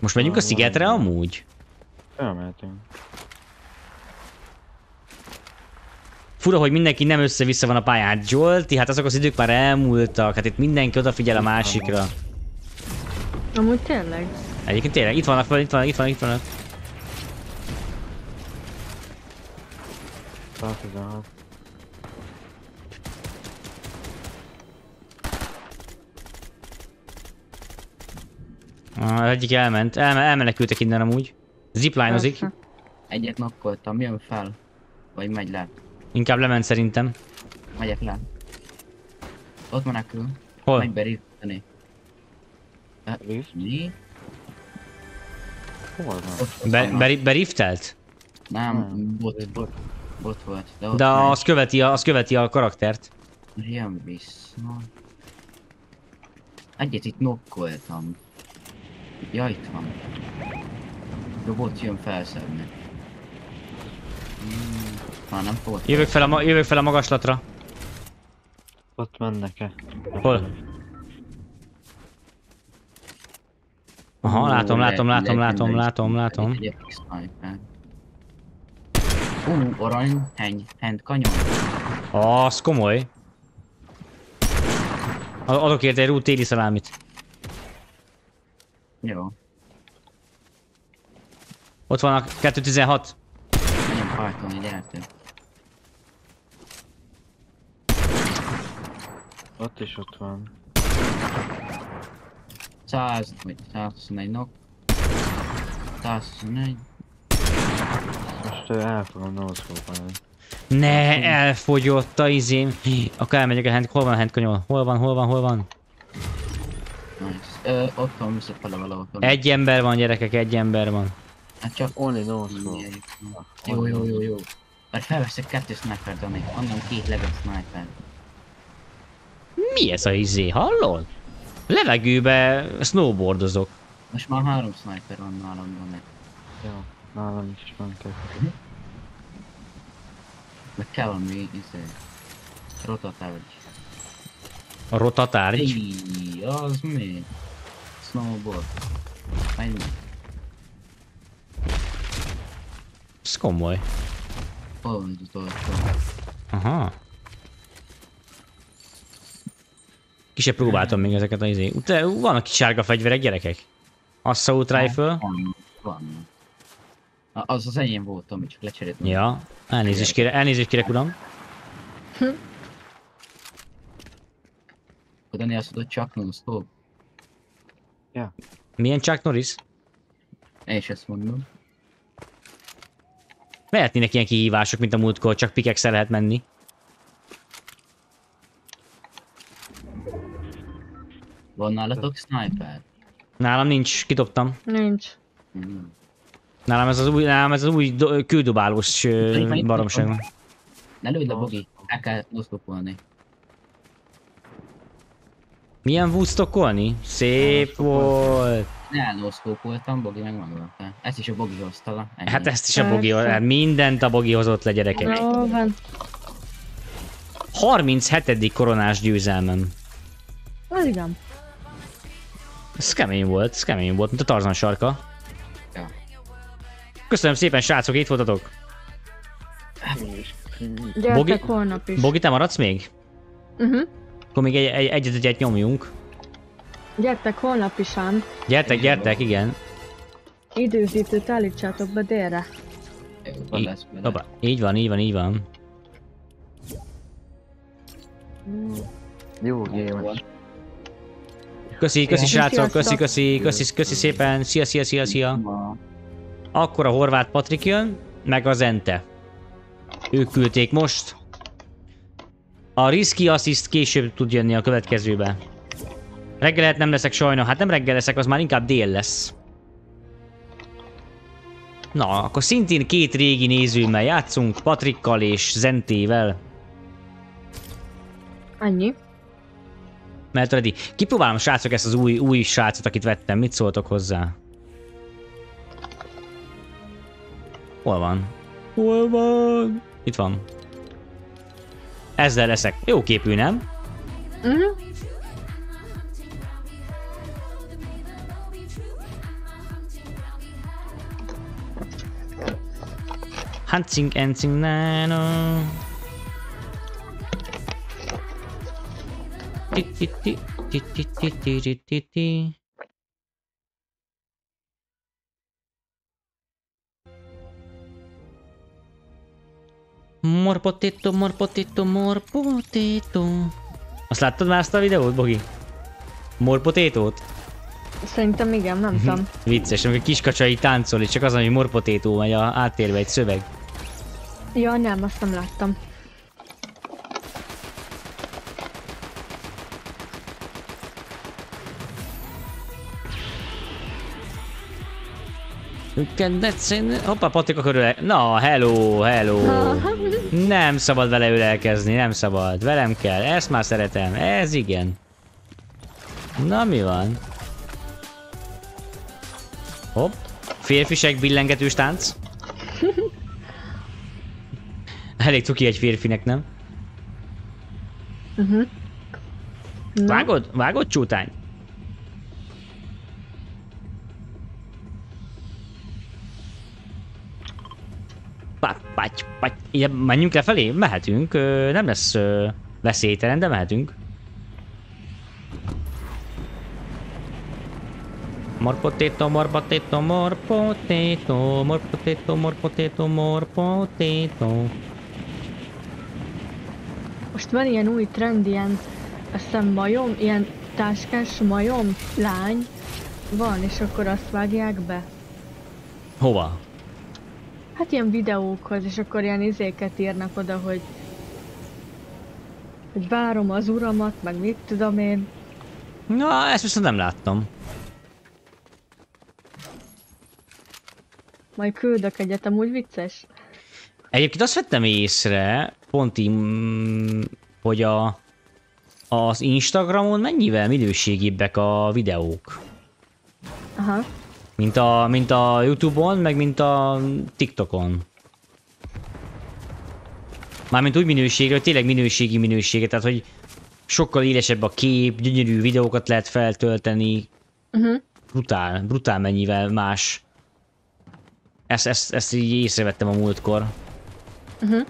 Most megyünk a szigetre amúgy? Elmehetünk. Fura, hogy mindenki nem össze-vissza van a pályán. Zsolti, hát azok az idők már elmúltak, hát itt mindenki odafigyel a másikra. Amúgy tényleg. Egyébként tényleg, itt vannak, itt vannak, itt vannak, itt vannak. 116. Ah, egyik elment, Elme, elmenekültek innen amúgy. Ziplinozik. Egyet nokkoltam, jön fel. Vagy megy le. Inkább lement szerintem. Megyek le. Ott menekül. Hol? Megy beríteni. Lift? Mi? Hol van? Ott Be, vannak. be, beriftelt? Nem, bot, bot, bot volt. De, De az követi, a, az követi a karaktert. Jön vissza. Egyet itt nokkoltam. Ja, itt van. De bot jön felszedni. Hmm. Már nem fogod. Jövök fel a, jövök fel a magaslatra. Ott mennek-e? Hol? Aha, látom, látom, látom, látom, látom, látom. Ú, arany, heny, hent, kanyon. Az komoly. A- Adok érte egy rút téli szalámit. Jó. Ott vannak 216. Nagyon hajtani, gyertek. Ott is ott van. 100, vagy 121 nok. 121. Most el fogom nózkópálni. Ne, elfogyott a izém. Akkor elmegyek a hand, hol van a handkanyol? Hol van, hol van, hol van? Nice. Ö, ott van visszafele valahol. Egy ember van, gyerekek, egy ember van. Hát csak... Only nózkó. Jó, jó, jó, jó. Mert felveszek kettő sniper Dani. Onnan két levet sniper. Mi ez a izé, hallod? Levegőbe snowboardozok. Most már három sniper van nálam Dani. Jó, nálam is van kettő. Meg kell valami, izé... Rotatárgy. A rotatárgy. Ej, az mi? Snowboard. Menj. Ez komoly. Hol van az utolsó? Aha. Ki se próbáltam még ezeket a izé. De vannak kis sárga fegyverek, gyerekek. Assault rifle. Van, van. A- Az az enyém volt, amit csak lecseréltem. Ja. Elnézést kérek, elnézést kérek, uram. Dani azt mondod, csak non stop. Milyen Chuck Norris? Én is ezt mondom. Lehetnének ilyen kihívások, mint a múltkor, csak pikekszel lehet menni. Van nálatok sniper? Nálam nincs, kidobtam. Nincs. Mm. Nálam ez az új, nálam ez az új do- itt van, baromság van. Ne lőd le, Bogi. El kell oszlopolni. Milyen woodstockolni? Szép volt. Ne elnoszkópoltam, Bogi meg megölte. Ezt is a Bogi hozta le. Ennyi. Hát ezt is a Bogi, Persze. hát mindent a Bogi hozott le gyerekek. Jó van. 37. koronás győzelmem. Az igen. Ez kemény volt, ez kemény volt, mint a Tarzan sarka. Ja. Köszönöm szépen, srácok, itt voltatok. Gyertek Bogi- holnap is. Bogi, te maradsz még? Uh-huh. Akkor még egy, egy, egyet, egyet nyomjunk. Gyertek holnap is ám. Gyertek, gyertek, igen. Időzítőt állítsátok be délre. Jó, vele. Hoppá, így van, így van, így van. Jó game. Köszi, köszi srácok, köszi, köszi, köszi, köszi szépen. Szia, szia, szia, szia. Akkor a horvát Patrik jön, meg az Ente. Ők küldték most. A Risky Assist később tud jönni a következőbe. Reggelet nem leszek sajnos, hát nem reggel leszek, az már inkább dél lesz. Na, akkor szintén két régi nézőmmel játszunk, Patrikkal és Zentével. Annyi. Mert ready. Kipróbálom srácok ezt az új, új srácot, akit vettem. Mit szóltok hozzá? Hol van? Hol van? Itt van. Ezzel leszek. Jó képű, nem? Uh-huh. Hunting and sing More potato, more potato, more potato. Azt láttad már ezt a videót, Bogi? More potato-t? Szerintem igen, nem tudom. Vicces, amikor kiskacsai táncol, és csak az, ami more potato megy a áttérve egy szöveg. Ja, nem, azt nem láttam. Hoppá, Patrik a körül. Na, hello, hello. Nem szabad vele ölelkezni, nem szabad. Velem kell, ezt már szeretem, ez igen. Na, mi van? Hopp. Férfisek billengetős tánc. Elég cuki egy férfinek, nem? Uh-huh. Na, Vágod? Vágod, csútány? Pá- Páty, páty. Ugye, menjünk lefelé? Mehetünk. Nem lesz veszélytelen, de mehetünk. More potato, more potato, more potato. most van ilyen új trend, ilyen, azt hiszem majom, ilyen táskás majom, lány van, és akkor azt vágják be. Hova? Hát ilyen videókhoz, és akkor ilyen izéket írnak oda, hogy hogy várom az uramat, meg mit tudom én. Na, ezt viszont nem láttam. Majd küldök egyet, amúgy vicces. Egyébként azt vettem észre, pont így, hogy a, az Instagramon mennyivel minőségibbek a videók. Aha. Mint a, mint a Youtube-on, meg mint a TikTokon. Mármint úgy minőségre, hogy tényleg minőségi minősége, tehát hogy sokkal élesebb a kép, gyönyörű videókat lehet feltölteni, Uh-huh. brutál, brutál mennyivel más. Ezt, ezt, ezt így észrevettem a múltkor. Uh-huh.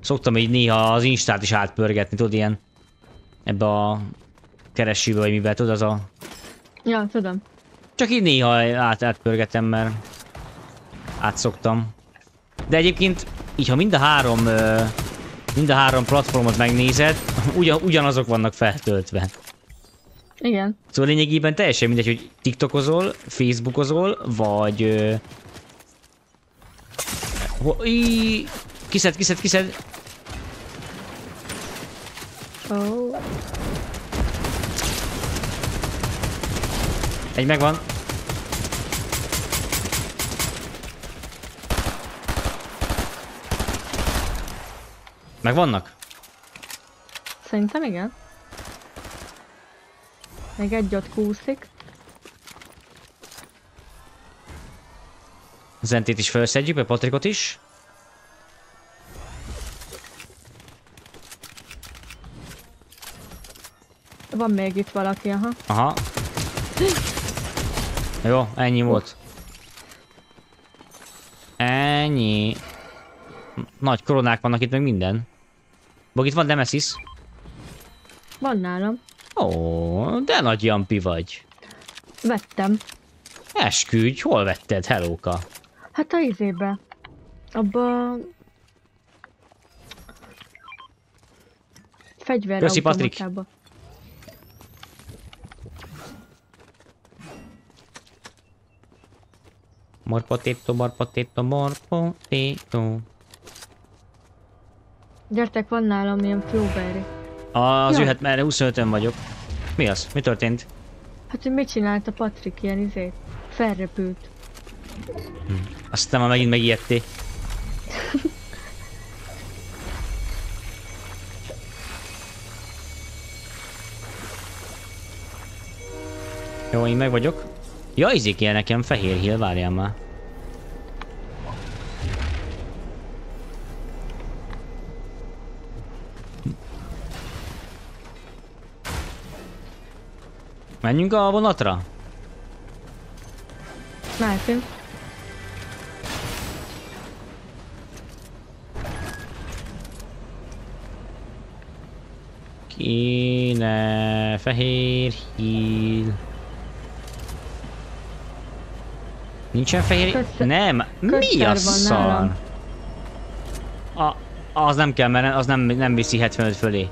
Szoktam így néha az Instát is átpörgetni, tudod, ilyen ebbe a keresőbe, vagy mivel, tudod, az a... Ja, tudom. Csak így néha át, átpörgetem, mert átszoktam. De egyébként, így ha mind a három, mind a három platformot megnézed, ugyan, ugyanazok vannak feltöltve. Igen. Szóval lényegében teljesen mindegy, hogy TikTokozol, Facebookozol, vagy... Ö, kiszed, kiszed, kiszed. Oh. Egy megvan. Megvannak? Szerintem igen. Még egy ott kúszik. Zentét is felszedjük, be Patrikot is. Van még itt valaki, aha. Aha. Jó, ennyi volt. Ennyi. Nagy koronák vannak itt, meg minden. Bog, itt van Nemesis. Van nálam. Ó, de nagy jampi vagy. Vettem. Esküdj, hol vetted, Hellóka? Hát a izébe. Abba... Fegyver Köszi, Patrik. More potato, more potato, more potato. Gyertek, van nálam ilyen flowberry. Az Ja. jöhet, mert 25-ön vagyok. Mi az? Mi történt? Hát, hogy mit csinált a Patrik ilyen izét? Felrepült. Aztán már megint megijedté. Jó, én meg vagyok. Ja, izik ilyen nekem fehér hill, várjál már. Menjünk a vonatra? Mehetünk. Kéne fehér híl. Nincsen fehér Kötsze- Nem, mi kötszár a szar? A, az nem kell, mert az nem, nem viszi 75 fölé.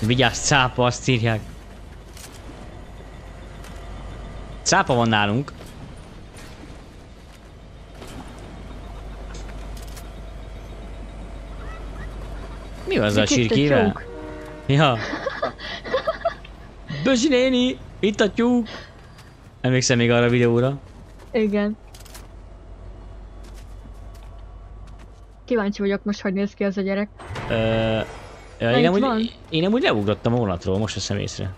Vigyázz, cápa, azt írják. Cápa van nálunk. Mi az a csirkével? Ja. Bösi néni, itt a tyúk. Emlékszem még arra a videóra. Igen. Kíváncsi vagyok most, hogy néz ki az a gyerek. Ö, én, itt van. amúgy, én amúgy leugrottam a vonatról, most veszem észre.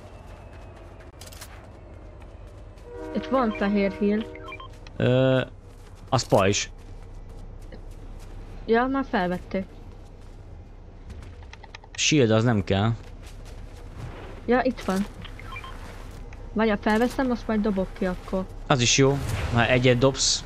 Itt van fehér híl. Ö, az pajzs. Ja, már felvették. Shield az nem kell. Ja, itt van. Vagy ha felveszem, azt majd dobok ki akkor. Az is jó, ha egyet dobsz.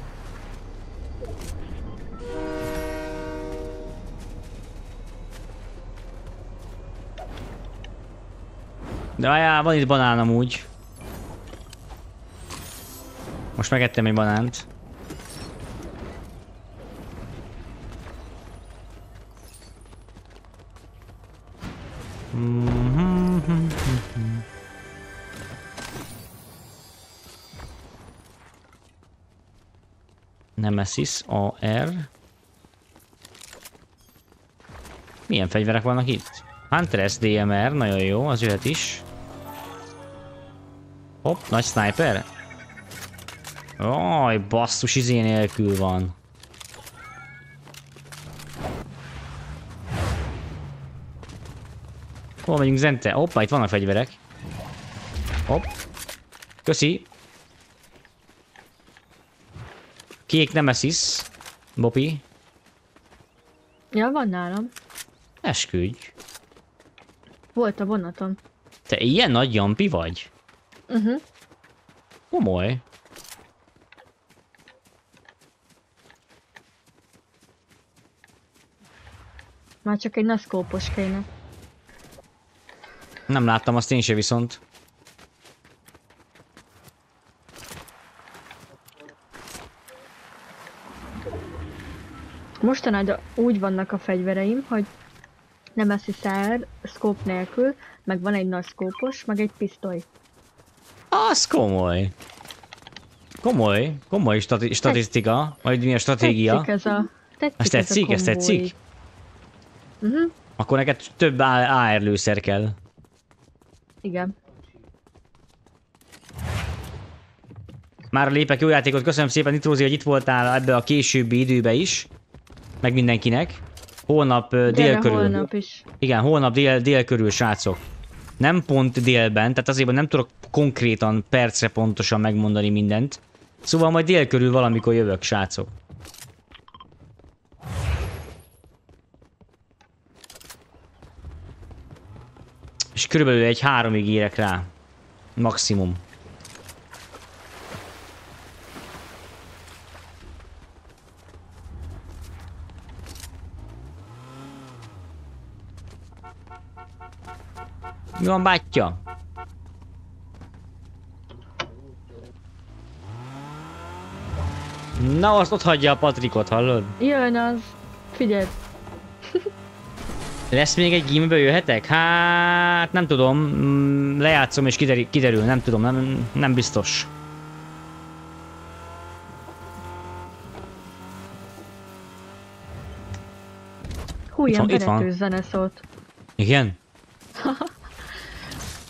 De ajá, van itt banán amúgy. Most megettem egy banánt. Nemesis AR. Milyen fegyverek vannak itt? Hunter SDMR, nagyon jó, az jöhet is. Hopp, nagy sniper. Aj, basszus, izé nélkül van. Hol megyünk Zente? Hoppá, itt vannak fegyverek. Hopp. Köszi. Kék Nemesis. Bopi. Ja, van nálam. Esküdj. Volt a vonaton. Te ilyen nagy jampi vagy? Uh-huh. Komoly. Már csak egy naszkópos kéne. Nem láttam azt én se viszont. Mostanában úgy vannak a fegyvereim, hogy nem eszi szer, szkóp nélkül, meg van egy nagy szkópos, meg egy pisztoly. Az komoly. Komoly, komoly stati statisztika, vagy milyen stratégia. Tetszik ez a... Tetszik Azt tetszik, ez ez tetszik? kombói. Uh-huh. Akkor neked több AR lőszer kell. Igen. Már lépek jó játékot, köszönöm szépen Nitrózi, hogy itt voltál ebbe a későbbi időbe is. Meg mindenkinek. Holnap ö, dél körül. holnap is. Igen, holnap dél, dél körül, srácok. Nem pont délben, tehát azért nem tudok konkrétan percre pontosan megmondani mindent. Szóval majd dél körül valamikor jövök, srácok. És körülbelül egy háromig érek rá. Maximum. Mi van, bátyja? Na, azt ott hagyja a Patrikot, hallod? Jön az. Figyelj, Lesz még egy gimbe jöhetek? Hát nem tudom, Mm, lejátszom és kiderül, kiderül nem tudom, nem, nem biztos. hú, Itt ilyen van, itt van. zene szólt. Igen?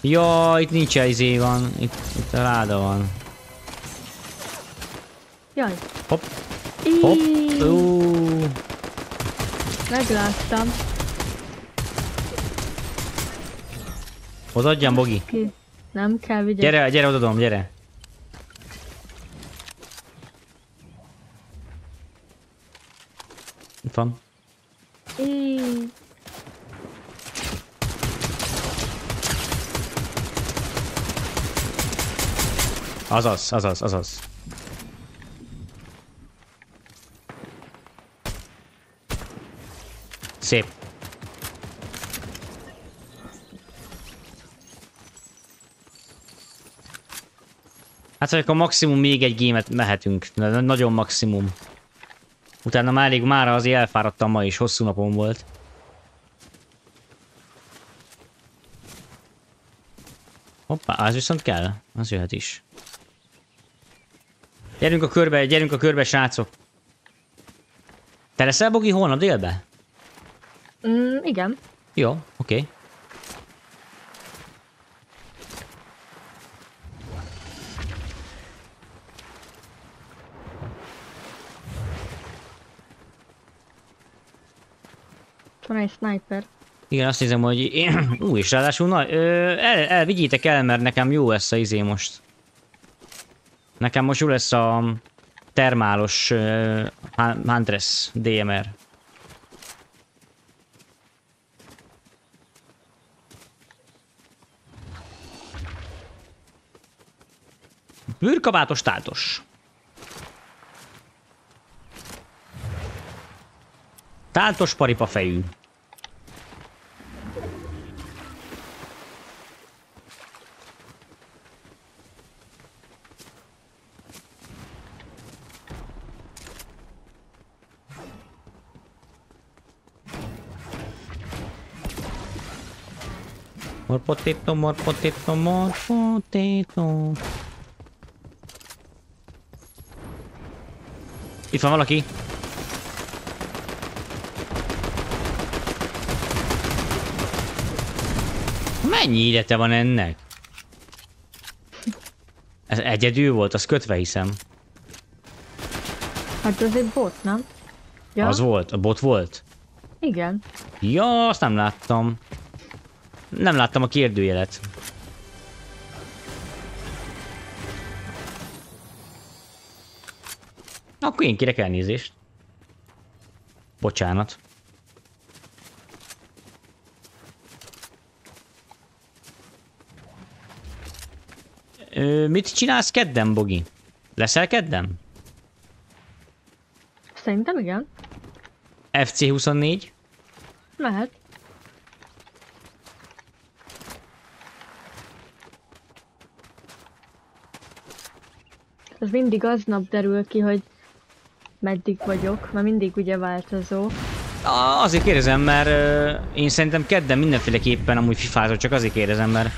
Ja, itt nincs izé van, itt, itt a ráda van. Jaj. Hopp, hopp, Ú, Megláttam. Hozadjam, Bogi. Ki? Nem kell vigyázz. Gyere, gyere, odadom, gyere. Itt van. Azaz, azaz, azaz. Szép. Hát akkor maximum még egy gémet mehetünk. Na- Nagyon maximum. Utána már elég, már azért elfáradtam ma is, hosszú napom volt. Hoppá, az viszont kell. Az jöhet is. Gyerünk a körbe, gyerünk a körbe, srácok. Te leszel, Bogi, holnap délbe? Mm, igen. Jó, oké. Okay. Van egy sniper. Igen, azt hiszem, hogy... én- Ú, és ráadásul, na, ö, el, el, vigyétek el, mert nekem jó lesz a izé most. Nekem most jó lesz a termálos uh, Huntress DMR. Bőrkabátos táltos. Táltos paripa fejű. Potato, more potato, more potato. Itt van valaki. Mennyi élete van ennek? Ez egyedül volt, az kötve hiszem. Hát az egy bot, nem? Ja? Az volt, a bot volt. Igen. Ja, azt nem láttam. Nem láttam a kérdőjelet. Akkor én kérek elnézést. Bocsánat. Ö, mit csinálsz kedden, Bogi? Leszel kedden? Szerintem igen. FC24? Mehet. Az mindig aznap derül ki, hogy meddig vagyok, mert mindig ugye változó. Azért kérdezem, mert én szerintem kedden mindenféleképpen amúgy fifázok, csak azért kérdezem, mert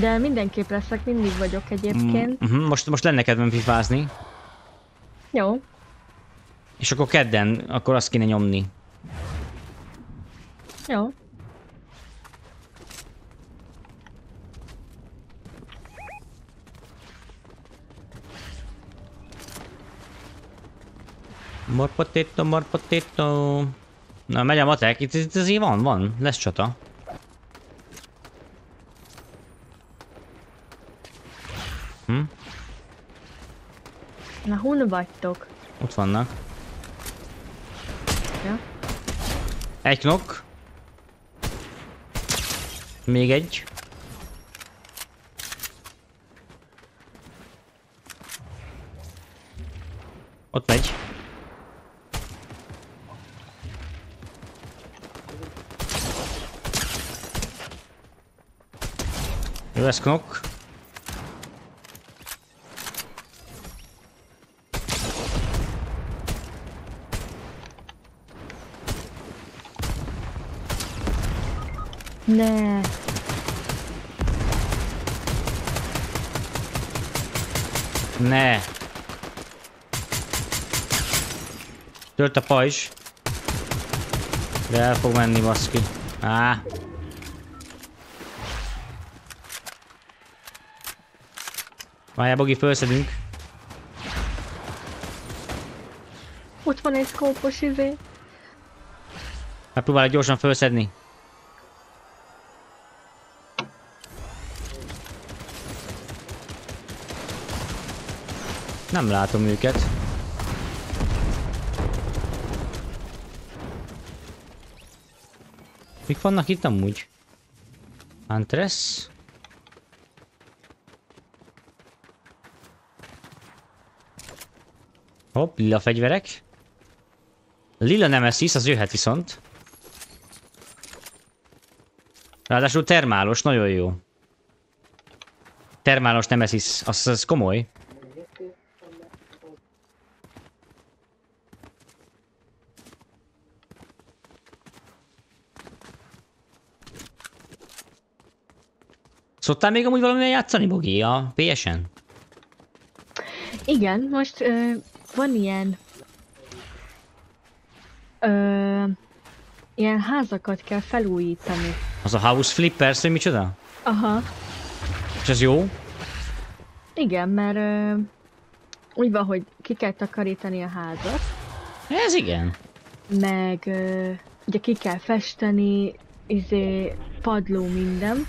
De mindenképp leszek, mindig vagyok egyébként. uh-huh, most, most lenne kedvem fifázni, Jó. és akkor kedden, akkor azt kéne nyomni. Jó. More potato, more potato. Na, megy a matek, itt, itt azért van, van, lesz csata. Hm? Na, hun vagytok? Ott vannak. Ja. Egy knock. Még egy. Ott megy. Jó, ez knock. Ne. Ne. Tört a pajzs. De el fog menni, baszki. Á. Várjál, Bogi, felszedünk. Ott van egy szkópos izé. Megpróbálok gyorsan felszedni. Nem látom őket. Mik vannak itt amúgy? Huntress? Hopp, lila fegyverek. Lila Nemesis, az jöhet viszont. Ráadásul termálos, nagyon jó. Termálos Nemesis, az, az komoly. Szoktál még amúgy valamivel játszani, Bogi, a PSN? Igen, most van ilyen... Ö, ilyen házakat kell felújítani. Az a House Flippers, hogy micsoda? Aha. És ez jó? Igen, mert ö, úgy van, hogy ki kell takarítani a házat, Ez igen. meg ö, ugye ki kell festeni, izé, padló minden,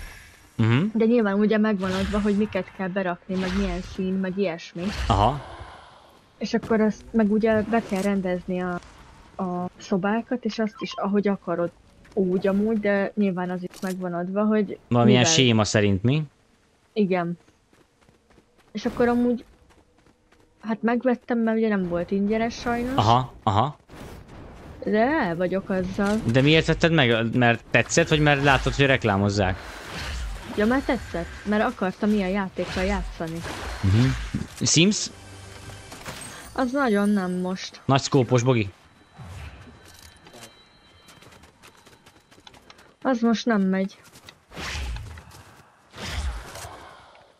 Uh-huh. De nyilván ugye megvan adva, hogy miket kell berakni, meg milyen szín, meg ilyesmi. Aha. És akkor azt meg ugye be kell rendezni a, a szobákat, és azt is ahogy akarod úgy amúgy, de nyilván az is megvan adva, hogy Valamilyen mivel- séma szerint mi? Igen. És akkor amúgy Hát megvettem, mert ugye nem volt ingyenes sajnos, Aha, aha. de el vagyok azzal. De miért vetted meg? Mert tetszett, vagy mert látod, hogy reklámozzák? Ja, már tetszett, mert akartam ilyen játékkal játszani. Sims? Az nagyon nem most. Nagy szkópos, Bogi. Az most nem megy.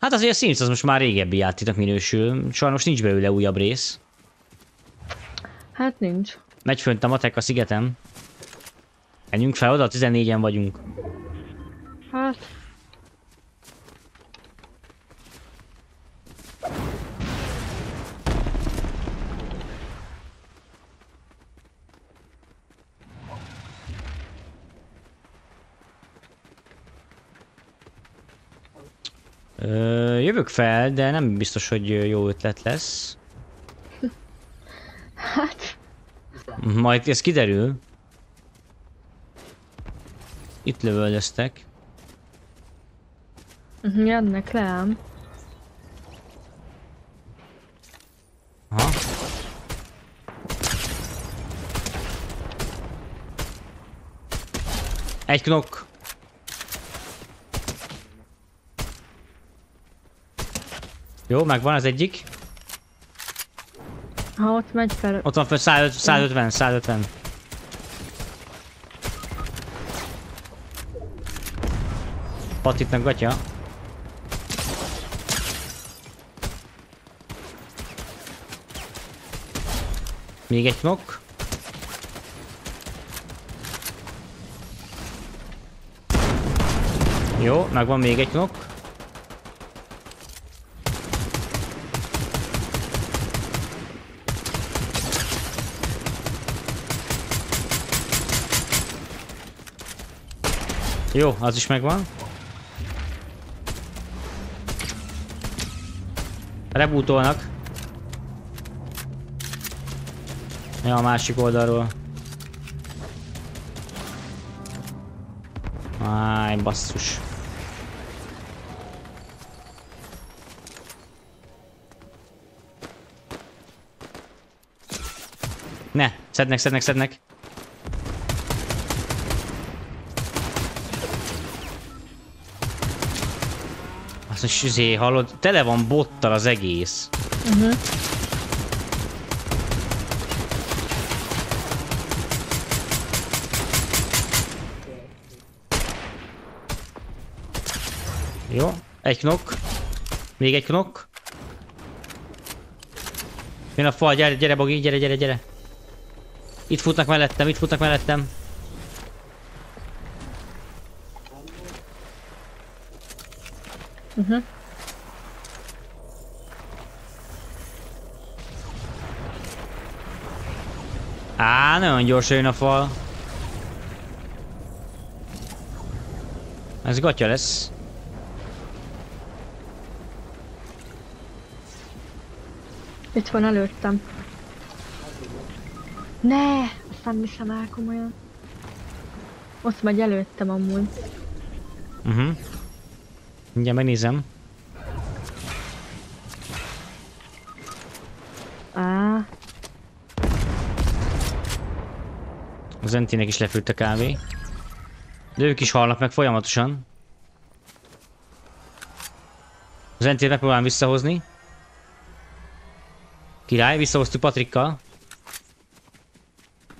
Hát azért a Sims az most már régebbi játéknak minősül. Sajnos nincs belőle újabb rész. Hát nincs. Megy fönt a matek a szigetem. Menjünk fel oda, 14-en vagyunk. Hát, Ö, jövök fel, de nem biztos, hogy jó ötlet lesz. hát, Majd ez kiderül. Itt lövöldöztek. mhm, jönnek le ám. Aha. Egy knok. Jó, megvan az egyik. Ha ott megy fel, Ott van fel 150, 150, 150. Patitnak gatya. Még egy knok. Jó, megvan még egy knok. Jó, az is megvan. Rebootolnak. Ja, a másik oldalról. Áj, basszus. Ne, szednek, szednek, szednek. Is izé, hallod, tele van bottal az egész. uh-huh. Jó, egy knok. Még egy knok. Jön a fal, gyere, gyere Bogi, gyere, gyere, gyere. Itt futnak mellettem, itt futnak mellettem. Uh-huh. Á, nagyon gyorsan jön a fal. Ez gatya lesz. Itt van előttem. Ne! Azt nem hiszem el komolyan. Ott megy előttem amúgy. Uh -huh. Mindjárt megnézem. Á, Az Entinek is lefőtt a kávé. De ők is halnak meg folyamatosan. Az Entét megpróbálom visszahozni. Király, visszahoztuk Patrikkal.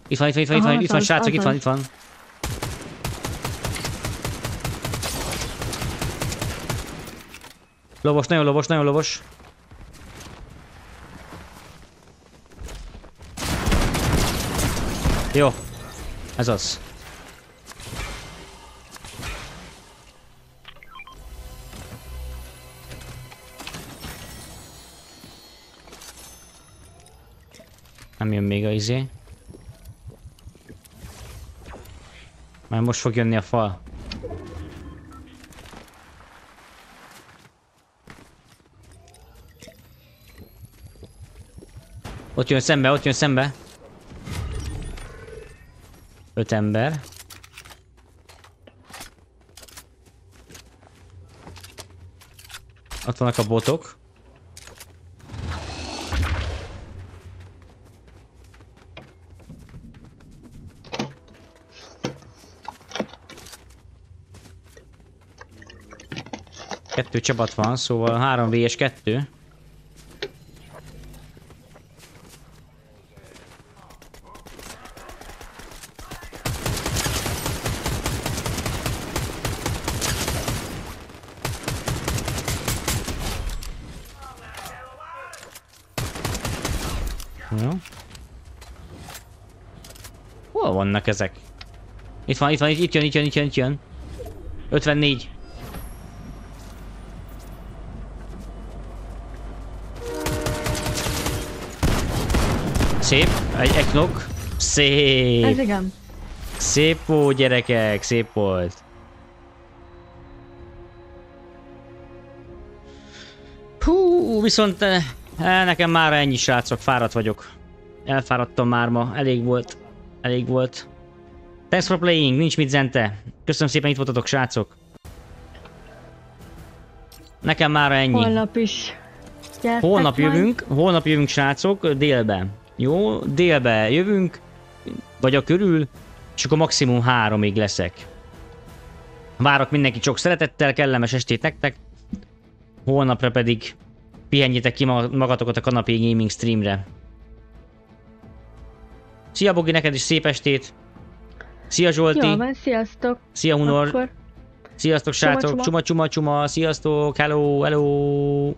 Itt van, itt van, itt van, itt van, Aha, itt van, srácok, itt van, itt van. Lovos, nagyon lovos, nagyon lovos. Jó. Ez az. Nem jön még a izé. Már most fog jönni a fal. Ott jön szembe, ott jön szembe. Öt ember. Ott vannak a botok. Kettő csapat van, szóval 3 vs 2. Jó. Hol vannak ezek? Itt van, itt van, itt jön, itt jön, itt jön, itt jön. 54. Szép, egy eknok. Szép. Ez igen. Szép volt gyerekek, szép volt. Hú, viszont eh, eh, nekem már ennyi srácok, fáradt vagyok. Elfáradtam már ma, elég volt. Elég volt. Thanks for playing, nincs mit zente. Köszönöm szépen, itt voltatok srácok. Nekem már ennyi. Holnap is. Gyertek Holnap majd. jövünk, holnap jövünk srácok, délbe. Jó, délbe jövünk, vagy a körül, és akkor maximum háromig leszek. Várok mindenkit sok szeretettel, kellemes estét nektek. Holnapra pedig pihenjétek ki ma- magatokat a kanapé gaming streamre. Szia Bogi, neked is szép estét! Szia Zsolti! Jó van, sziasztok. Szia Hunor! Akkor Sziasztok Csuma, srácok! csuma. Csuma csuma csuma! Sziasztok! Hello! Hello!